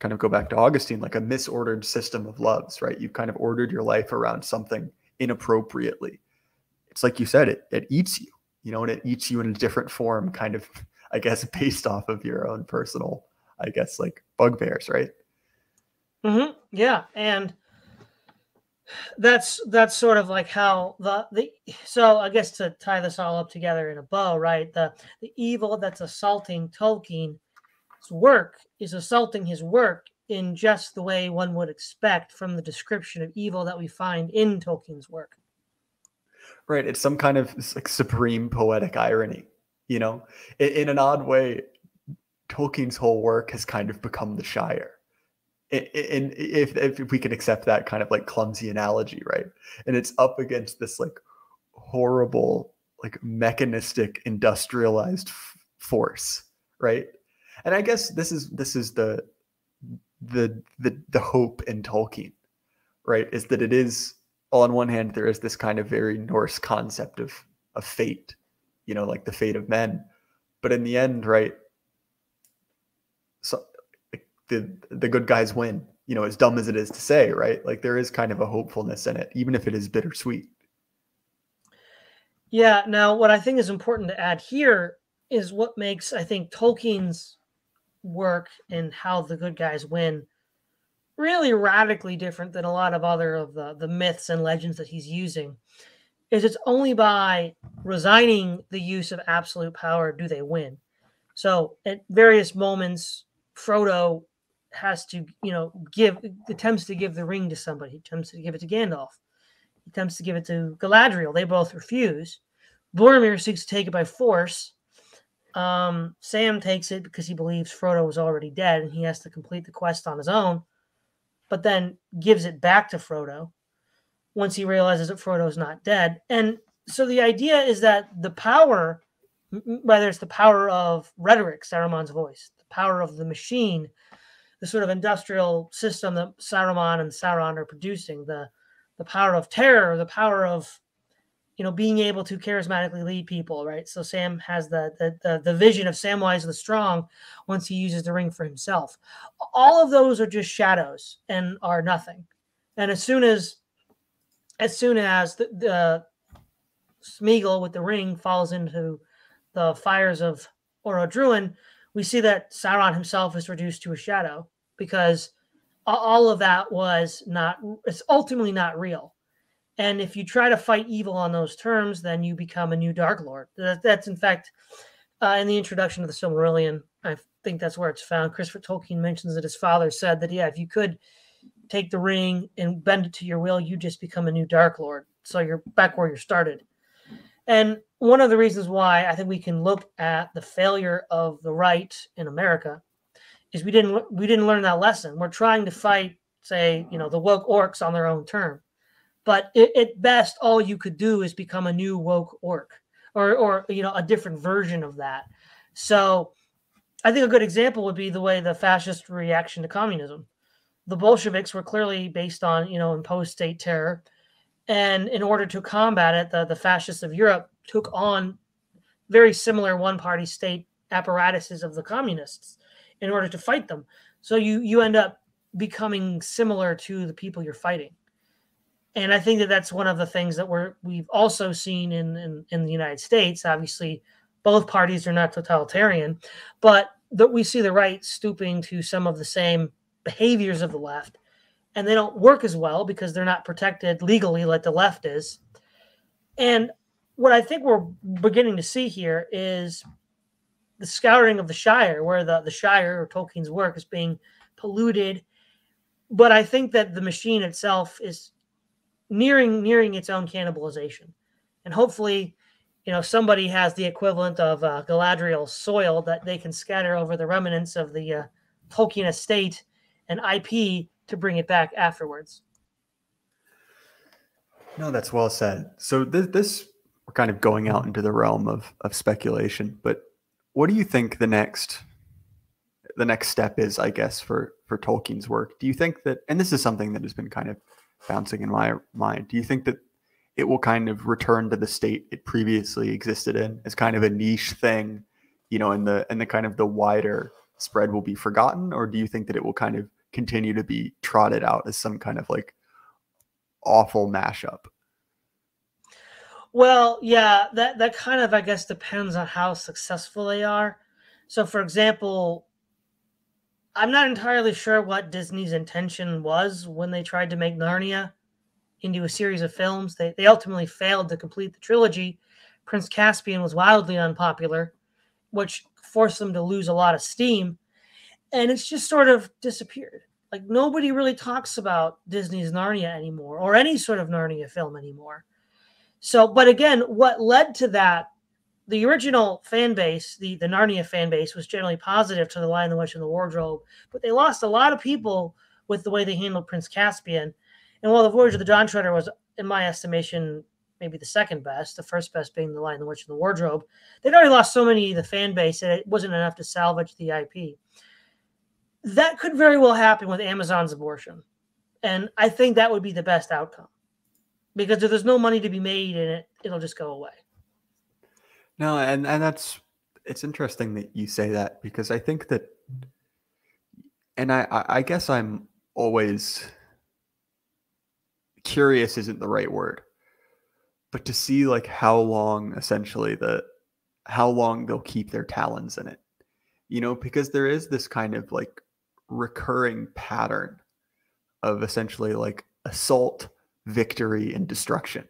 kind of go back to Augustine, like a misordered system of loves, right? You've kind of ordered your life around something inappropriately. It's like you said, it it eats you, you know, and it eats you in a different form, kind of, I guess, based off of your own personal, I guess, like bugbears, right? Mm-hmm. Yeah, and that's that's sort of like how the the so I guess to tie this all up together in a bow, right? The the evil that's assaulting Tolkien's work is assaulting his work in just the way one would expect from the description of evil that we find in Tolkien's work. Right. It's some kind of like supreme poetic irony, you know, in, in an odd way. Tolkien's whole work has kind of become the Shire. And if, if we can accept that kind of like clumsy analogy right? And it's up against this like horrible like mechanistic industrialized f- force right? And i guess this is this is the the the the hope in tolkien right? Is that it is on one hand there is this kind of very norse concept of of fate you know like the fate of men but in the end right so the the good guys win. You know, as dumb as it is to say, right? Like there is kind of a hopefulness in it, even if it is bittersweet. Yeah. Now, what I think is important to add here is what makes I think Tolkien's work and how the good guys win really radically different than a lot of other of the the myths and legends that he's using is it's only by resigning the use of absolute power do they win so at various moments frodo has to, you know, give attempts to give the ring to somebody. He attempts to give it to Gandalf. He attempts to give it to Galadriel. They both refuse. Boromir seeks to take it by force. Um, Sam takes it because he believes Frodo was already dead and he has to complete the quest on his own, but then gives it back to Frodo once he realizes that Frodo's not dead. And so the idea is that the power, whether it's the power of rhetoric, Saruman's voice, the power of the machine, the sort of industrial system that Saruman and Sauron are producing, the the power of terror, the power of you know being able to charismatically lead people, right? So Sam has the the the, the vision of Samwise the Strong once he uses the ring for himself. All of those are just shadows and are nothing. And as soon as as soon as the, the Smeagol with the ring falls into the fires of Orodruin, we see that Sauron himself is reduced to a shadow because all of that was not it's ultimately not real. And if you try to fight evil on those terms then you become a new dark lord. That, that's in fact uh, in the introduction of the silmarillion i think that's where it's found. Christopher tolkien mentions that his father said that yeah if you could take the ring and bend it to your will you just become a new dark lord so you're back where you started and one of the reasons why I think we can look at the failure of the right in America is we didn't we didn't learn that lesson. We're trying to fight, say, you know, the woke orcs on their own term, but it, at best, all you could do is become a new woke orc, or or you know, a different version of that. So, I think a good example would be the way the fascist reaction to communism. The Bolsheviks were clearly based on you know imposed state terror and in order to combat it, the, the fascists of Europe took on very similar one party state apparatuses of the communists in order to fight them. So you, you end up becoming similar to the people you're fighting. And I think that that's one of the things that we're we've also seen in in, in the United States. Obviously, both parties are not totalitarian, but that we see the right stooping to some of the same behaviors of the left, and they don't work as well because they're not protected legally like the left is. And what I think we're beginning to see here is the scouring of the Shire, where the, the Shire or Tolkien's work is being polluted. But I think that the machine itself is nearing nearing its own cannibalization, and hopefully, you know, somebody has the equivalent of uh, Galadriel soil that they can scatter over the remnants of the uh, Tolkien estate and IP to bring it back afterwards. No, that's well said. So this, this we're kind of going out into the realm of of speculation, but what do you think the next the next step is, I guess, for for Tolkien's work? Do you think that and this is something that has been kind of bouncing in my mind. Do you think that it will kind of return to the state it previously existed in as kind of a niche thing, you know, and the and the kind of the wider spread will be forgotten, or do you think that it will kind of continue to be trotted out as some kind of like awful mashup? Well, yeah, that that kind of I guess depends on how successful they are. So, for example, I'm not entirely sure what Disney's intention was when they tried to make Narnia into a series of films. They they ultimately failed to complete the trilogy. Prince Caspian was wildly unpopular, which forced them to lose a lot of steam, and it's just sort of disappeared. Like nobody really talks about Disney's Narnia anymore, or any sort of Narnia film anymore. So, but again, what led to that, the original fan base, the, the Narnia fan base, was generally positive to The Lion, the Witch, and the Wardrobe, but they lost a lot of people with the way they handled Prince Caspian. And while The Voyage of the Dawn Treader was, in my estimation, maybe the second best, the first best being The Lion, the Witch, and the Wardrobe, they'd already lost so many of the fan base that it wasn't enough to salvage the IP. That could very well happen with Amazon's abortion. And I think that would be the best outcome because if there's no money to be made in it, it'll just go away. No, and and that's it's interesting that you say that because I think that, and I I guess I'm always curious isn't the right word, but to see like how long essentially the how long they'll keep their talons in it, you know, because there is this kind of like recurring pattern of essentially like assault victory and destruction,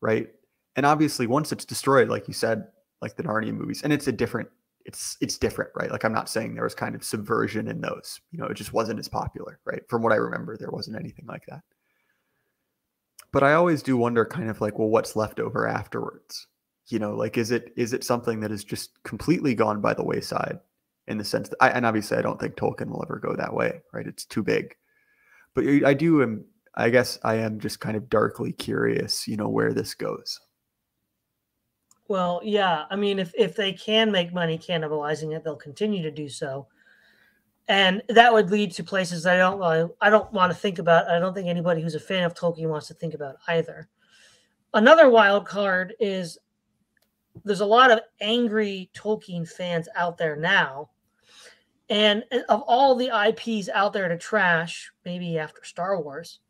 right? And obviously, once it's destroyed, like you said, like the Narnia movies, and it's a different, it's it's different, right? Like I'm not saying there was kind of subversion in those, you know, it just wasn't as popular, right? From what I remember, there wasn't anything like that. But I always do wonder, kind of like, well, what's left over afterwards? You know, like is it is it something that is just completely gone by the wayside in the sense that, I, and obviously, I don't think Tolkien will ever go that way, right? It's too big. But I do I guess I am just kind of darkly curious, you know, where this goes. Well, yeah. I mean, if, if they can make money cannibalizing it, they'll continue to do so. And that would lead to places I don't I don't want to think about. I don't think anybody who's a fan of Tolkien wants to think about either. Another wild card is there's a lot of angry Tolkien fans out there now. And uh, of all the IPs out there to trash, maybe after Star Wars,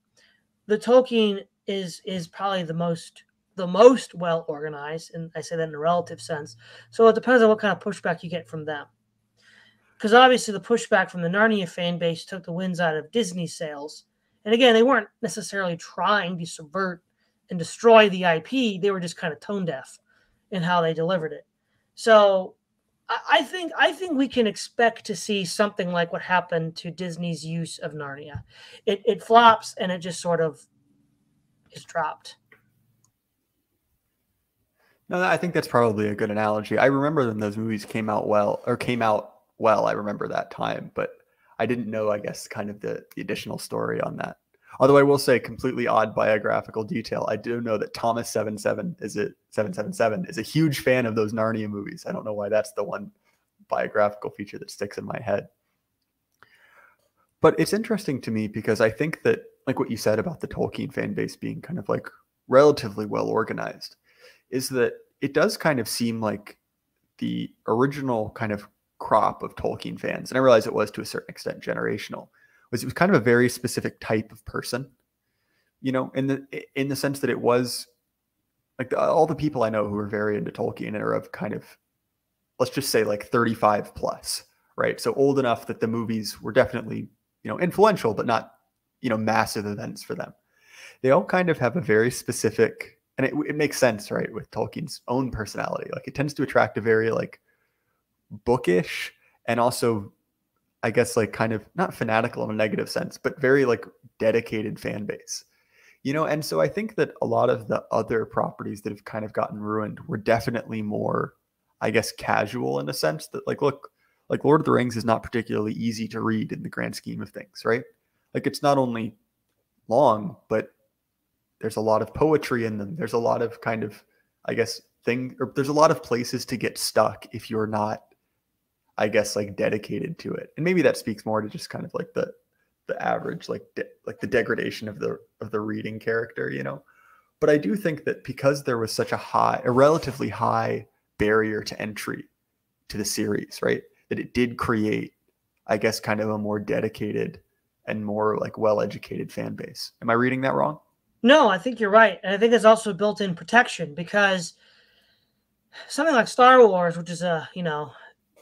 the Tolkien is is probably the most the most well organized, and I say that in a relative sense. So it depends on what kind of pushback you get from them. Because obviously, the pushback from the Narnia fan base took the wins out of Disney sales. And again, they weren't necessarily trying to subvert and destroy the IP. They were just kind of tone deaf in how they delivered it. So I think I think we can expect to see something like what happened to Disney's use of Narnia. It it flops and it just sort of is dropped. No, I think that's probably a good analogy. I remember when those movies came out well or came out well. I remember that time, but I didn't know, I guess, kind of the, the additional story on that. Although I will say, completely odd biographical detail. I do know that Thomas Seven Seven is it Seven Seven Seven is a huge fan of those Narnia movies. I don't know why that's the one biographical feature that sticks in my head. But it's interesting to me because I think that, like what you said about the Tolkien fan base being kind of like relatively well organized, is that it does kind of seem like the original kind of crop of Tolkien fans, and I realize it was to a certain extent generational, was it was kind of a very specific type of person you know, in the in the sense that it was like all the people I know who are very into Tolkien and are of kind of let's just say like 35 plus, right? So old enough that the movies were definitely, you know, influential but not, you know, massive events for them. They all kind of have a very specific and it, it makes sense, right, with Tolkien's own personality. Like it tends to attract a very like bookish and also I guess like kind of not fanatical in a negative sense, but very like dedicated fan base. You know, and so I think that a lot of the other properties that have kind of gotten ruined were definitely more, I guess, casual in a sense that like, look, like Lord of the Rings is not particularly easy to read in the grand scheme of things, right? Like it's not only long, but there's a lot of poetry in them. There's a lot of kind of, I guess, thing or there's a lot of places to get stuck if you're not I guess like dedicated to it. And maybe that speaks more to just kind of like the the average like de- like the degradation of the of the reading character, you know. But I do think that because there was such a high a relatively high barrier to entry to the series, right? That it did create I guess kind of a more dedicated and more like well-educated fan base. Am I reading that wrong? No, I think you're right. And I think it's also built in protection because something like Star Wars, which is a, you know,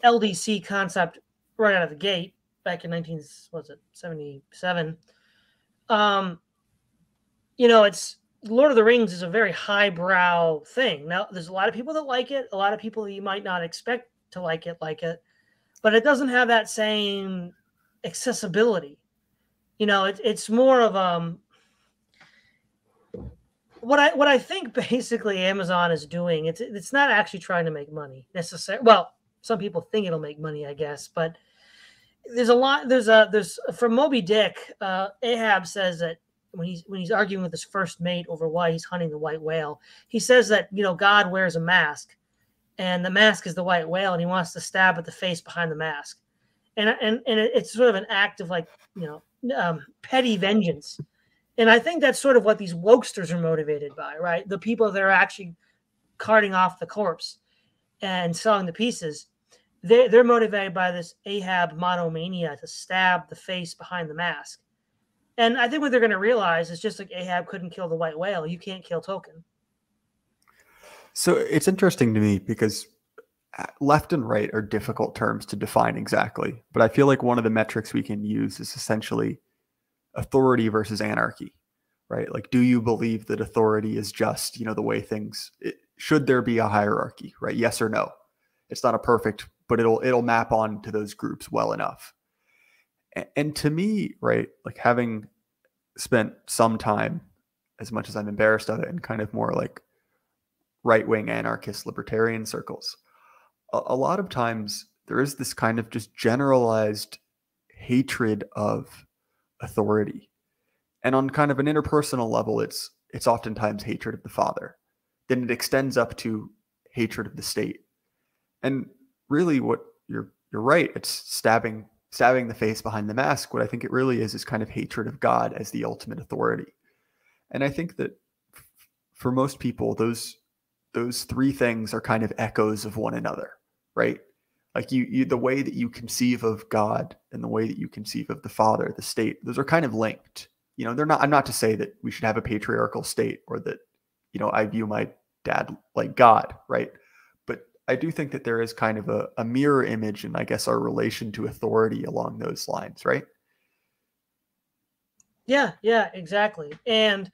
LDC concept right out of the gate back in 19 was it 77 um you know it's lord of the rings is a very highbrow thing now there's a lot of people that like it a lot of people that you might not expect to like it like it but it doesn't have that same accessibility you know it, it's more of um what I what I think basically Amazon is doing it's it's not actually trying to make money necessarily. Well, some people think it'll make money, I guess. But there's a lot. There's a there's from Moby Dick. Uh, Ahab says that when he's when he's arguing with his first mate over why he's hunting the white whale, he says that you know God wears a mask, and the mask is the white whale, and he wants to stab at the face behind the mask, and and and it's sort of an act of like you know um, petty vengeance. And I think that's sort of what these wokesters are motivated by, right? The people that are actually carting off the corpse and selling the pieces they're, they're motivated by this Ahab monomania to stab the face behind the mask. And I think what they're going to realize is just like Ahab couldn't kill the white whale, you can't kill Tolkien. So it's interesting to me because uh, left and right are difficult terms to define exactly, but I feel like one of the metrics we can use is essentially authority versus anarchy, right? Like, do you believe that authority is just, you know, the way things, it, should there be a hierarchy, right? Yes or no? It's not a perfect but it'll it'll map on to those groups well enough. And, to me, right, like having spent some time, as much as I'm embarrassed of it, in kind of more like right wing anarchist libertarian circles, a, a lot of times there is this kind of just generalized hatred of authority. And on kind of an interpersonal level, it's it's oftentimes hatred of the father. Then it extends up to hatred of the state. And really what you're you're right. It's stabbing stabbing the face behind the mask. What I think it really is is kind of hatred of God as the ultimate authority. And I think that for most people, those those three things are kind of echoes of one another, right? Like you, you the way that you conceive of God and the way that you conceive of the Father, the state, those are kind of linked. You know, they're not. I'm not to say that we should have a patriarchal state or that, you know, I view my dad like God, right? I do think that there is kind of a, a mirror image and I guess our relation to authority along those lines, right? Yeah, yeah, exactly. And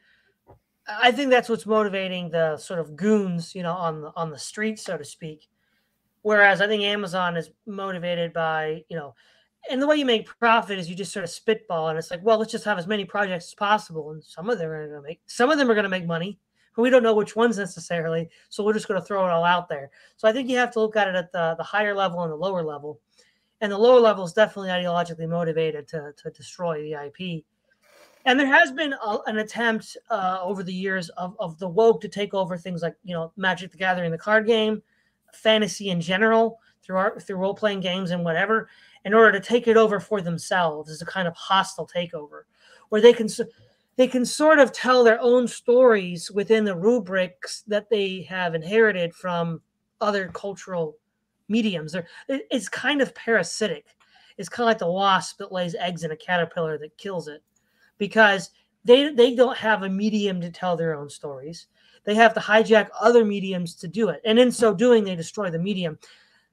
I think that's what's motivating the sort of goons, you know, on the on the street, so to speak. Whereas I think Amazon is motivated by, you know, and the way you make profit is you just sort of spitball and it's like, well, let's just have as many projects as possible. And some of them are gonna make some of them are gonna make money we don't know which ones necessarily. So we're just going to throw it all out there. So I think you have to look at it at the, the higher level and the lower level. And the lower level is definitely ideologically motivated to, to destroy the IP. And there has been a, an attempt uh, over the years of, of the woke to take over things like, you know, Magic the Gathering, the card game, fantasy in general, through our, through role playing games and whatever, in order to take it over for themselves as a kind of hostile takeover, where they can they can sort of tell their own stories within the rubrics that they have inherited from other cultural mediums. They're, it's kind of parasitic. It's kind of like the wasp that lays eggs in a caterpillar that kills it, because they they don't have a medium to tell their own stories. They have to hijack other mediums to do it, and in so doing, they destroy the medium.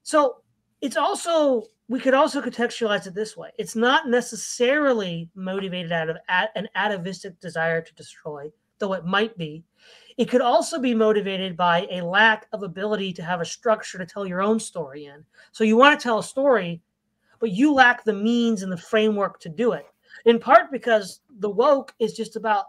So it's also we could also contextualize it this way: it's not necessarily motivated out of an atavistic desire to destroy, though it might be. It could also be motivated by a lack of ability to have a structure to tell your own story in. So you want to tell a story, but you lack the means and the framework to do it. In part because the woke is just about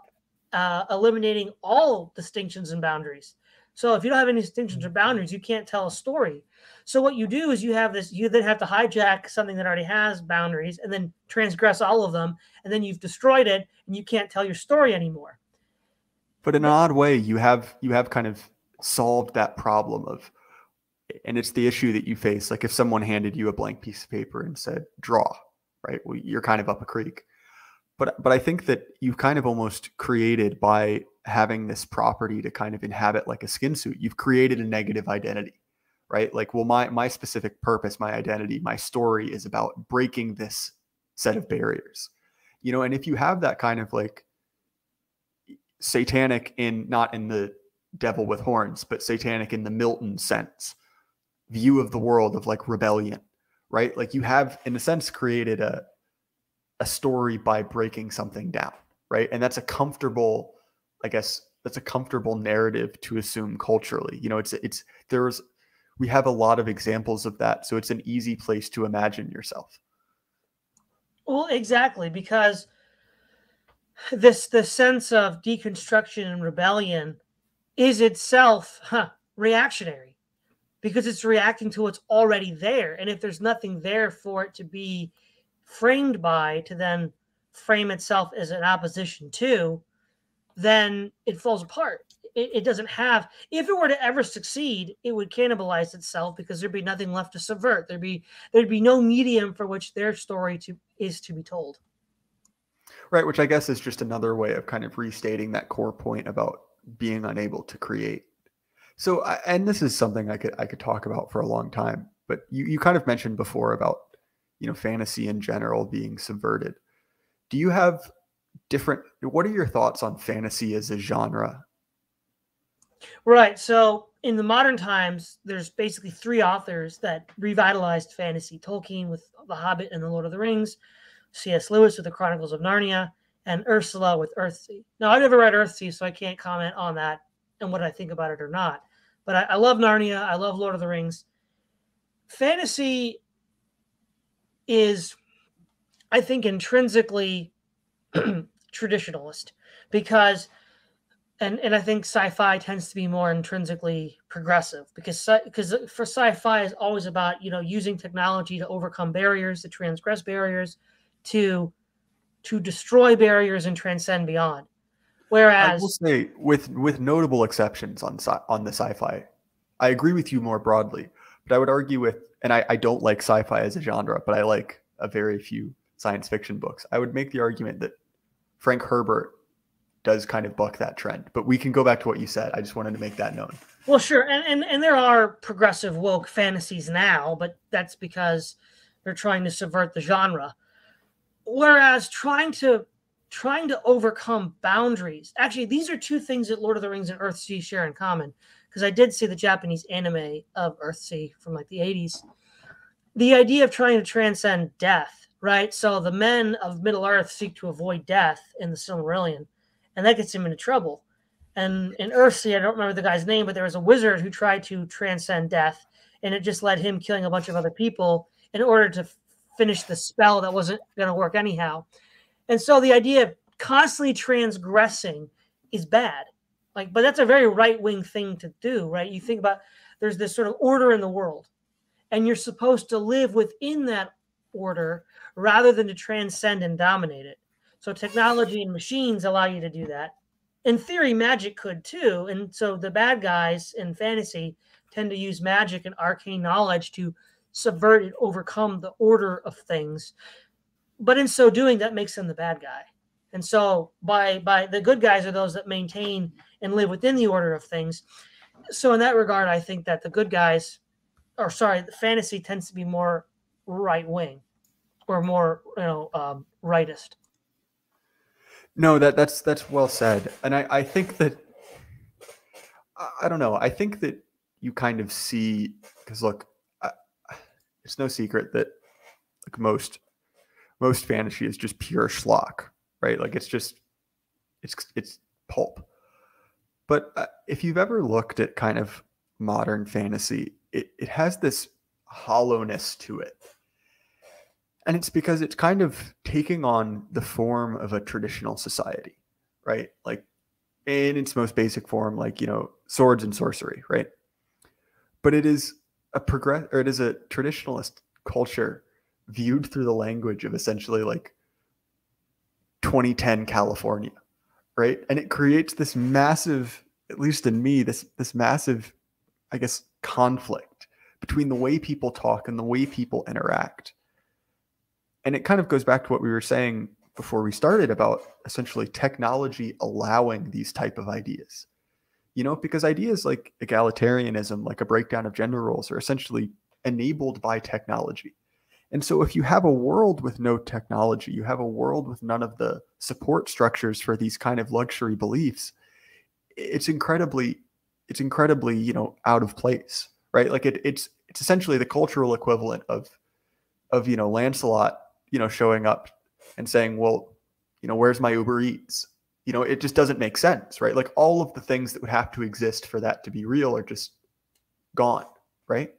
uh, eliminating all distinctions and boundaries. So if you don't have any distinctions or boundaries, you can't tell a story. So what you do is you have this, you then have to hijack something that already has boundaries and then transgress all of them, and then you've destroyed it and you can't tell your story anymore. But in an odd way, you have you have kind of solved that problem of and it's the issue that you face. Like if someone handed you a blank piece of paper and said, draw, right? Well, you're kind of up a creek. But but I think that you've kind of almost created by having this property to kind of inhabit like a skin suit, you've created a negative identity. Right. Like, well, my my specific purpose, my identity, my story is about breaking this set of barriers. You know, and if you have that kind of like satanic in not in the devil with horns, but satanic in the Milton sense view of the world of like rebellion, right? Like you have, in a sense, created a a story by breaking something down, right? And that's a comfortable, I guess, that's a comfortable narrative to assume culturally. You know, it's it's there's we have a lot of examples of that, so it's an easy place to imagine yourself. Well, exactly, because this the sense of deconstruction and rebellion is itself huh, reactionary because it's reacting to what's already there and if there's nothing there for it to be framed by to then frame itself as an opposition to then it falls apart it, it doesn't have if it were to ever succeed it would cannibalize itself because there'd be nothing left to subvert there'd be there'd be no medium for which their story to is to be told Right, which I guess is just another way of kind of restating that core point about being unable to create. So, and this is something I could I could talk about for a long time, but you you kind of mentioned before about you know fantasy in general being subverted. Do you have different? What are your thoughts on fantasy as a genre? Right. So in the modern times, there's basically three authors that revitalized fantasy: Tolkien with The Hobbit and The Lord of the Rings, C.S. Lewis with the Chronicles of Narnia, and Ursula with Earthsea. Now, I've never read Earthsea, so I can't comment on that and what I think about it or not. But I, I love Narnia. I love Lord of the Rings. Fantasy is, I think, intrinsically traditionalist because and and I think sci-fi tends to be more intrinsically progressive because because for sci-fi is always about you know using technology to overcome barriers, to transgress barriers, to to destroy barriers and transcend beyond. Whereas, I will say, with with notable exceptions on sci- on the sci-fi, I agree with you more broadly. But I would argue with, and I, I don't like sci-fi as a genre, but I like a very few science fiction books. I would make the argument that Frank Herbert does kind of buck that trend. But we can go back to what you said. I just wanted to make that known. Well, sure, and and, and there are progressive woke fantasies now, but that's because they're trying to subvert the genre whereas trying to trying to overcome boundaries actually these are two things that lord of the rings and earthsea share in common because i did see the japanese anime of earthsea from like the 80s the idea of trying to transcend death right so the men of middle earth seek to avoid death in the silmarillion and that gets him into trouble and in earthsea i don't remember the guy's name but there was a wizard who tried to transcend death and it just led him killing a bunch of other people in order to finish the spell that wasn't going to work anyhow. And so the idea of constantly transgressing is bad. Like, but that's a very right wing thing to do, right? You think about there's this sort of order in the world, and you're supposed to live within that order rather than to transcend and dominate it. So technology and machines allow you to do that. In theory, magic could too. And so the bad guys in fantasy tend to use magic and arcane knowledge to subvert and overcome the order of things. But in so doing, that makes them the bad guy. And so by by the good guys are those that maintain and live within the order of things. So in that regard, I think that the good guys, or sorry, the fantasy tends to be more right wing or more you know um, rightist. No, that that's that's well said, and I I think that I, don't know. I think that you kind of see because look, I, it's no secret that like most most fantasy is just pure schlock, right? Like it's just it's it's pulp. But uh, if you've ever looked at kind of modern fantasy, it, it has this hollowness to it. And it's because it's kind of taking on the form of a traditional society, right? Like in its most basic form, like, you know, swords and sorcery, right? But it is a progress or it is a traditionalist culture viewed through the language of essentially like 2010 California, right? And it creates this massive, at least in me, this this massive, I guess, conflict between the way people talk and the way people interact. And it kind of goes back to what we were saying before we started about essentially technology allowing these type of ideas. You know, because ideas like egalitarianism, like a breakdown of gender roles, are essentially enabled by technology. And so if you have a world with no technology, you have a world with none of the support structures for these kind of luxury beliefs, it's incredibly it's incredibly, you know, out of place, right? Like it, it's it's essentially the cultural equivalent of of, you know, Lancelot, you know, showing up and saying, "Well, you know, where's my Uber Eats?" You know, it just doesn't make sense, right? Like all of the things that would have to exist for that to be real are just gone, right?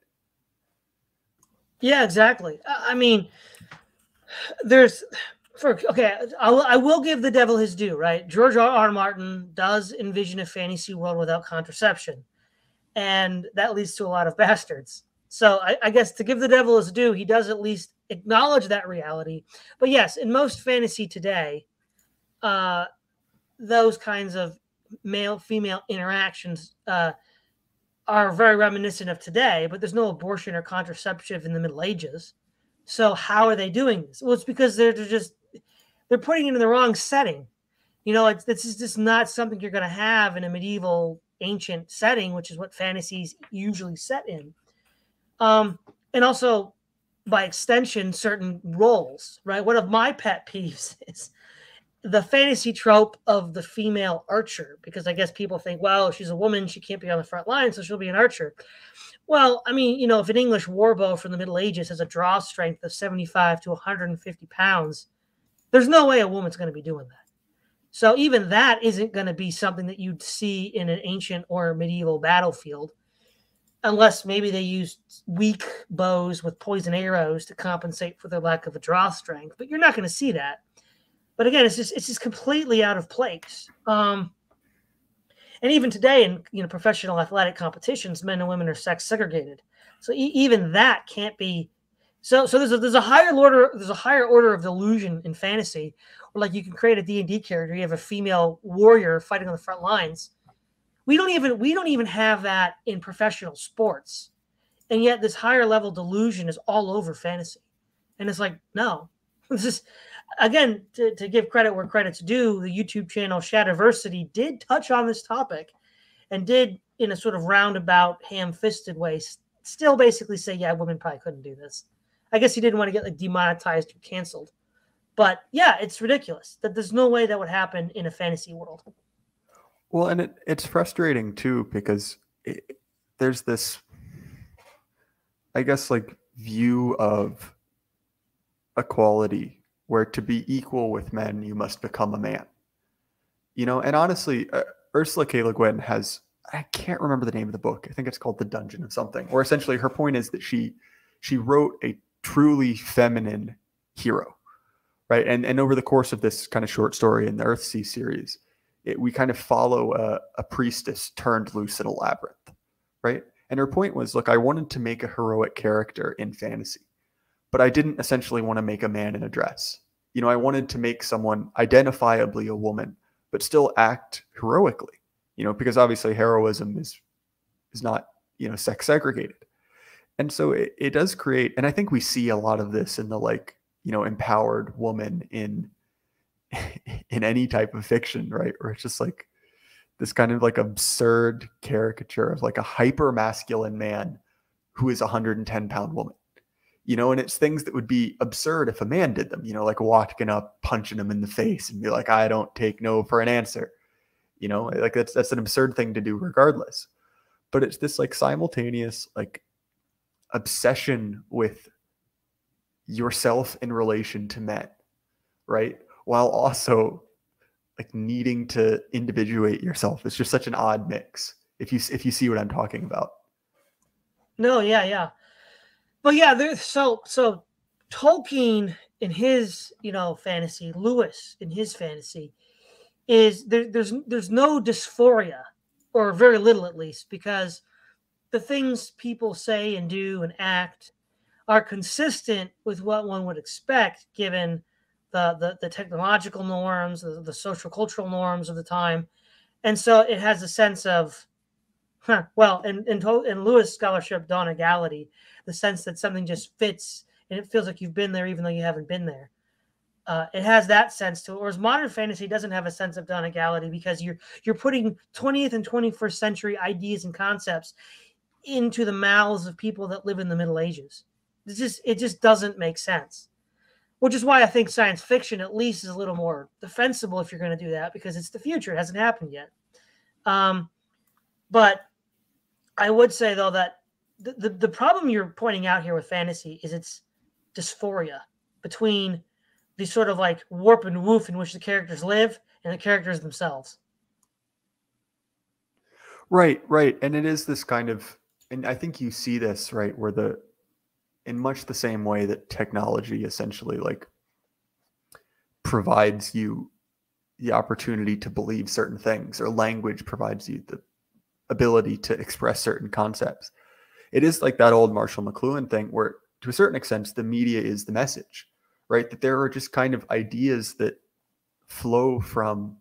Yeah, exactly. I mean, there's for okay. I'll, I will give the devil his due. Right, George R. R. Martin does envision a fantasy world without contraception, and that leads to a lot of bastards. So I, I guess to give the devil his due, he does at least acknowledge that reality. But yes, in most fantasy today, uh, those kinds of male female interactions uh, are very reminiscent of today, but there's no abortion or contraceptive in the Middle Ages. So how are they doing this? Well, it's because they're, they're just they're putting it in the wrong setting. You know, it's this is just not something you're going to have in a medieval ancient setting, which is what fantasies usually set in. Um, and also, by extension, certain roles. Right. One of my pet peeves is the fantasy trope of the female archer because I guess people think, well, she's a woman, she can't be on the front line, so she'll be an archer. Well, I mean, you know, if an English warbow from the Middle Ages has a draw strength of 75 to 150 pounds, there's no way a woman's going to be doing that. So even that isn't going to be something that you'd see in an ancient or medieval battlefield, unless maybe they used weak bows with poison arrows to compensate for their lack of a draw strength. But you're not going to see that but again, it's just it's just completely out of place. Um, and even today, in you know professional athletic competitions, men and women are sex segregated. So e- even that can't be. So so there's a there's a higher order there's a higher order of delusion in fantasy, where like you can create a D and D character, you have a female warrior fighting on the front lines. We don't even we don't even have that in professional sports, and yet this higher level delusion is all over fantasy, and it's like no, this is again, to, to give credit where credit's due, the YouTube channel Shadiversity did touch on this topic and did, in a sort of roundabout, ham fisted way, still basically say, yeah, women probably couldn't do this. I guess he didn't want to get like demonetized or canceled. But yeah, it's ridiculous that there's no way that would happen in a fantasy world. Well, and it, it's frustrating too because it, there's this, I guess, like view of equality where to be equal with men, you must become a man. You know, and honestly, uh, Ursula K. Le Guin has, I can't remember the name of the book. I think it's called The Dungeon of something, where essentially her point is that she, she wrote a truly feminine hero, right? And, and over the course of this kind of short story in the Earthsea series, it, we kind of follow a, a priestess turned loose in a labyrinth, right? And her point was, look, I wanted to make a heroic character in fantasy but I didn't essentially want to make a man in a dress. You know, I wanted to make someone identifiably a woman, but still act heroically. You know, because obviously heroism is is not you know sex segregated, and so it, it does create. And I think we see a lot of this in the like you know empowered woman in in any type of fiction, right? Where it's just like this kind of like absurd caricature of like a hyper masculine man who is a 110 pound woman you know, and it's things that would be absurd if a man did them, you know, like walking up, punching him in the face and be like, I don't take no for an answer. You know, like that's that's an absurd thing to do regardless. But it's this like simultaneous like obsession with yourself in relation to men, right? While also like needing to individuate yourself. It's just such an odd mix. If you if you see what I'm talking about. No, yeah, yeah. But yeah, there's so so Tolkien in his, you know, fantasy, Lewis in his fantasy is there, there's there's no dysphoria or very little at least because the things people say and do and act are consistent with what one would expect given the the, the technological norms, the, the social cultural norms of the time, and so it has a sense of, huh, well, in in, in Lewis scholarship, Donegality, the sense that something just fits and it feels like you've been there even though you haven't been there. Uh, it has that sense to it. Whereas modern fantasy doesn't have a sense of Donegality because you're you're putting 20th and 21st century ideas and concepts into the mouths of people that live in the Middle Ages. It just it just doesn't make sense. Which is why I think science fiction at least is a little more defensible if you're going to do that because it's the future. It hasn't happened yet. Um, but I would say though that the, the, the problem you're pointing out here with fantasy is its dysphoria between the sort of like warp and woof in which the characters live and the characters themselves. Right, right. And it is this kind of and I think you see this, right, where the in much the same way that technology essentially like provides you the opportunity to believe certain things or language provides you the ability to express certain concepts. It is like that old marshall mcluhan thing where to a certain extent the media is the message right? That there are just kind of ideas that flow from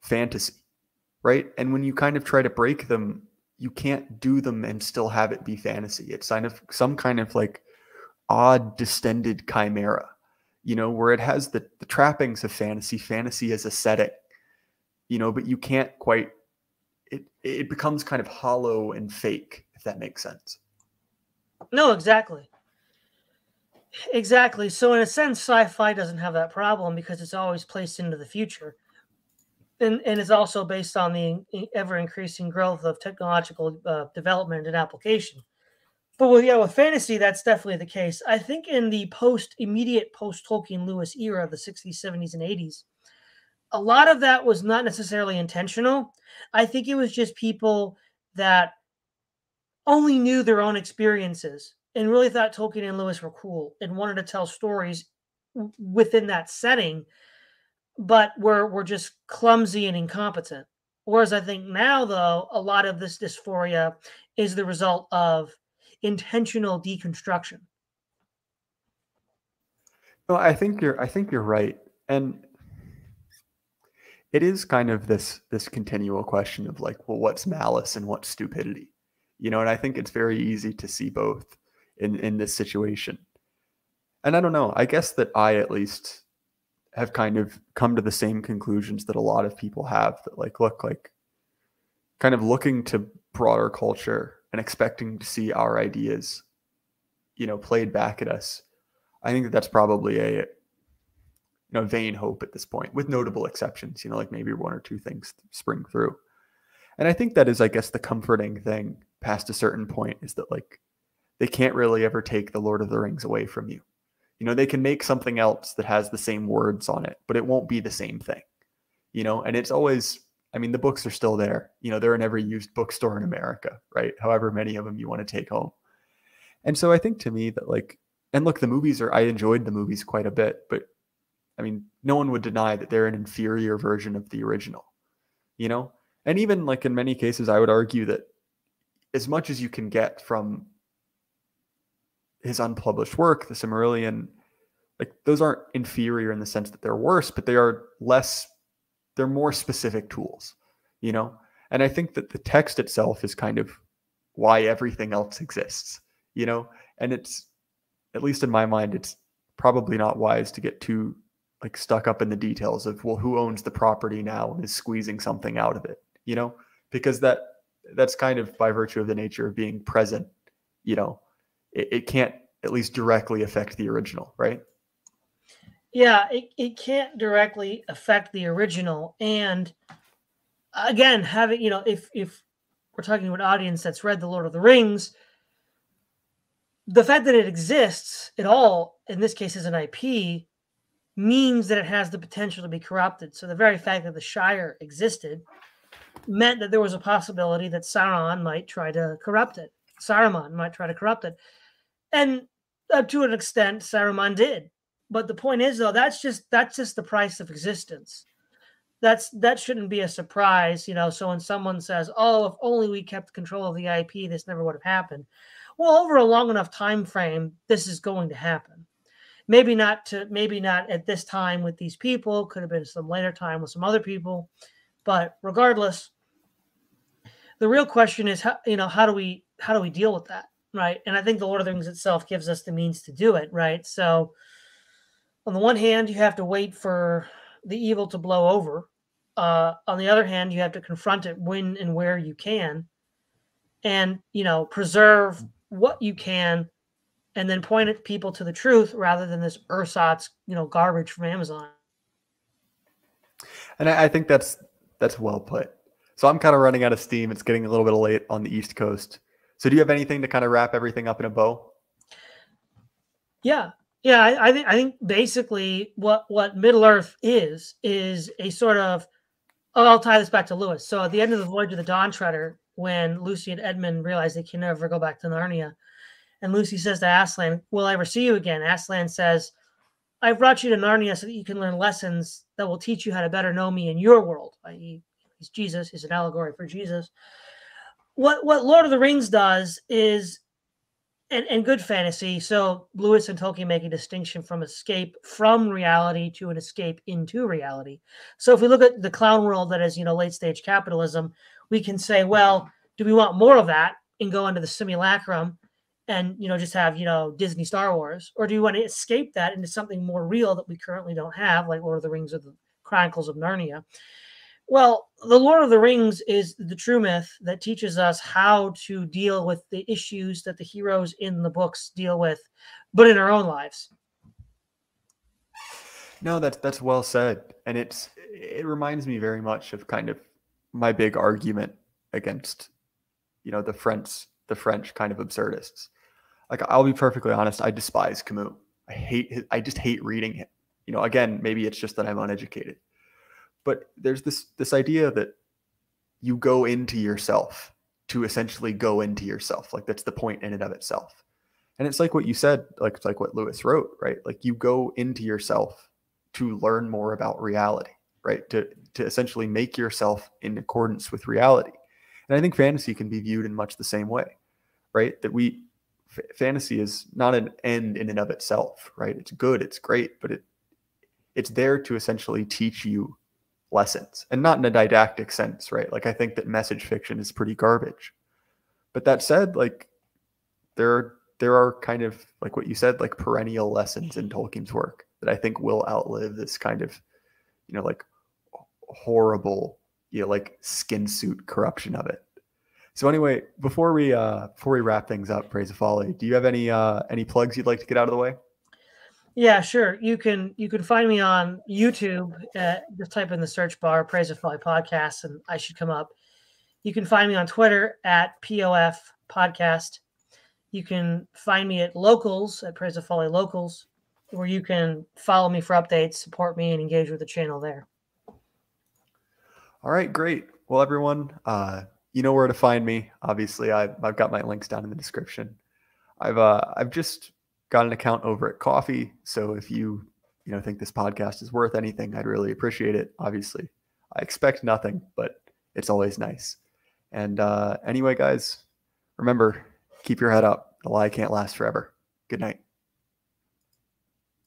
fantasy right? And when you kind of try to break them you can't do them and still have it be fantasy. It's kind of some kind of like odd distended chimera, you know, where it has the, the trappings of fantasy, fantasy as a setting, you know, but you can't quite it it becomes kind of hollow and fake, if that makes sense. No, exactly. Exactly. So in a sense, sci-fi doesn't have that problem because it's always placed into the future and, and is also based on the ever increasing growth of technological uh, development and application. But with yeah, with fantasy, that's definitely the case. I think in the post immediate post Tolkien Lewis era, of the 60s, 70s, and 80s, a lot of that was not necessarily intentional. I think it was just people that only knew their own experiences and really thought Tolkien and Lewis were cool and wanted to tell stories within that setting but we're we're just clumsy and incompetent. Whereas I think now, though, a lot of this dysphoria is the result of intentional deconstruction. No, I think you're I think you're right. And it is kind of this this continual question of like, well, what's malice and what's stupidity? You know, and I think it's very easy to see both in in this situation. And I don't know, I guess that I at least have kind of come to the same conclusions that a lot of people have that like look like kind of looking to broader culture and expecting to see our ideas you know played back at us i think that that's probably a you know vain hope at this point with notable exceptions you know like maybe one or two things spring through. And i think that is i guess the comforting thing past a certain point is that like they can't really ever take the lord of the rings away from you you know, they can make something else that has the same words on it, but it won't be the same thing. You know, and it's always I mean, the books are still there. You know, they're in every used bookstore in America, right? However many of them you want to take home. And so I think to me that like and look, the movies are I enjoyed the movies quite a bit, but I mean, no one would deny that they're an inferior version of the original. You know? And even like in many cases I would argue that as much as you can get from his unpublished work, the Silmarillion, like those aren't inferior in the sense that they're worse, but they are less, they're more specific tools, you know? And I think that the text itself is kind of why everything else exists, you know? And it's, at least in my mind, it's probably not wise to get too like stuck up in the details of, well, who owns the property now and is squeezing something out of it, you know? Because that, that's kind of by virtue of the nature of being present, you know, it, it can't at least directly affect the original, right? Yeah, it, it can't directly affect the original. And again, having, you know, if if we're talking to an audience that's read The Lord of the Rings, the fact that it exists at all, in this case as an IP, means that it has the potential to be corrupted. So the very fact that the Shire existed meant that there was a possibility that Sauron might try to corrupt it. Saruman might try to corrupt it. And uh, to an extent, Saruman did. But the point is, though, that's just that's just the price of existence. That's that shouldn't be a surprise, you know. So when someone says, "Oh, if only we kept control of the IP, this never would have happened," well, over a long enough time frame, this is going to happen. Maybe not to maybe not at this time with these people. Could have been some later time with some other people, but regardless, the real question is how you know how do we how do we deal with that, right? And I think the Lord of the Rings itself gives us the means to do it, right? So on the one hand, you have to wait for the evil to blow over. Uh, on the other hand, you have to confront it when and where you can, and you know preserve what you can, and then point at people to the truth rather than this ersatz you know garbage from Amazon. And I, I think that's that's well put. So I'm kind of running out of steam. It's getting a little bit late on the East Coast. So do you have anything to kind of wrap everything up in a bow? Yeah, yeah, I, I think I think basically what what Middle Earth is is a sort of. Oh, I'll tie this back to Lewis. So at the end of the Voyage of the Dawn Treader, when Lucy and Edmund realize they can never go back to Narnia, and Lucy says to Aslan, "Will I ever see you again?" Aslan says, "I've brought you to Narnia so that you can learn lessons that will teach you how to better know me in your world." I.e., he's Jesus. He's an allegory for Jesus. What what Lord of the Rings does is and, and good fantasy. So Lewis and Tolkien make a distinction from escape from reality to an escape into reality. So if we look at the clown world that is, you know, late stage capitalism, we can say, well, do we want more of that and go into the simulacrum and you know just have you know Disney Star Wars, or do you want to escape that into something more real that we currently don't have, like Lord of the Rings or the Chronicles of Narnia? Well, the Lord of the Rings is the true myth that teaches us how to deal with the issues that the heroes in the books deal with, but in our own lives. No, that's that's well said, and it's it reminds me very much of kind of my big argument against, you know, the French the French kind of absurdists. Like I'll be perfectly honest, I despise Camus. I hate his, I just hate reading him. You know, again, maybe it's just that I'm uneducated but there's this this idea that you go into yourself to essentially go into yourself like that's the point in and of itself. And it's like what you said like it's like what lewis wrote right? Like you go into yourself to learn more about reality right? To to essentially make yourself in accordance with reality. And i think fantasy can be viewed in much the same way right? That we f- fantasy is not an end in and of itself right? It's good it's great but it it's there to essentially teach you lessons and not in a didactic sense, right? Like I think that message fiction is pretty garbage. But that said, like there are there are kind of like what you said, like perennial lessons in Tolkien's work that I think will outlive this kind of, you know, like horrible, you know, like skin suit corruption of it. So anyway, before we uh before we wrap things up, praise of folly, do you have any uh any plugs you'd like to get out of the way? Yeah, sure. You can you can find me on YouTube. Uh, just type in the search bar "Praise of Folly Podcast" and I should come up. You can find me on Twitter at POF Podcast. You can find me at Locals at Praise of Folly Locals, where you can follow me for updates, support me, and engage with the channel there. All right, great. Well, everyone, uh, you know where to find me. Obviously, I've, I've got my links down in the description. I've uh, I've just got an account over at Ko-fi. So if you you know think this podcast is worth anything, I'd really appreciate it. Obviously, I expect nothing, but it's always nice. And uh, anyway, guys, remember keep your head up. The lie can't last forever. Good night.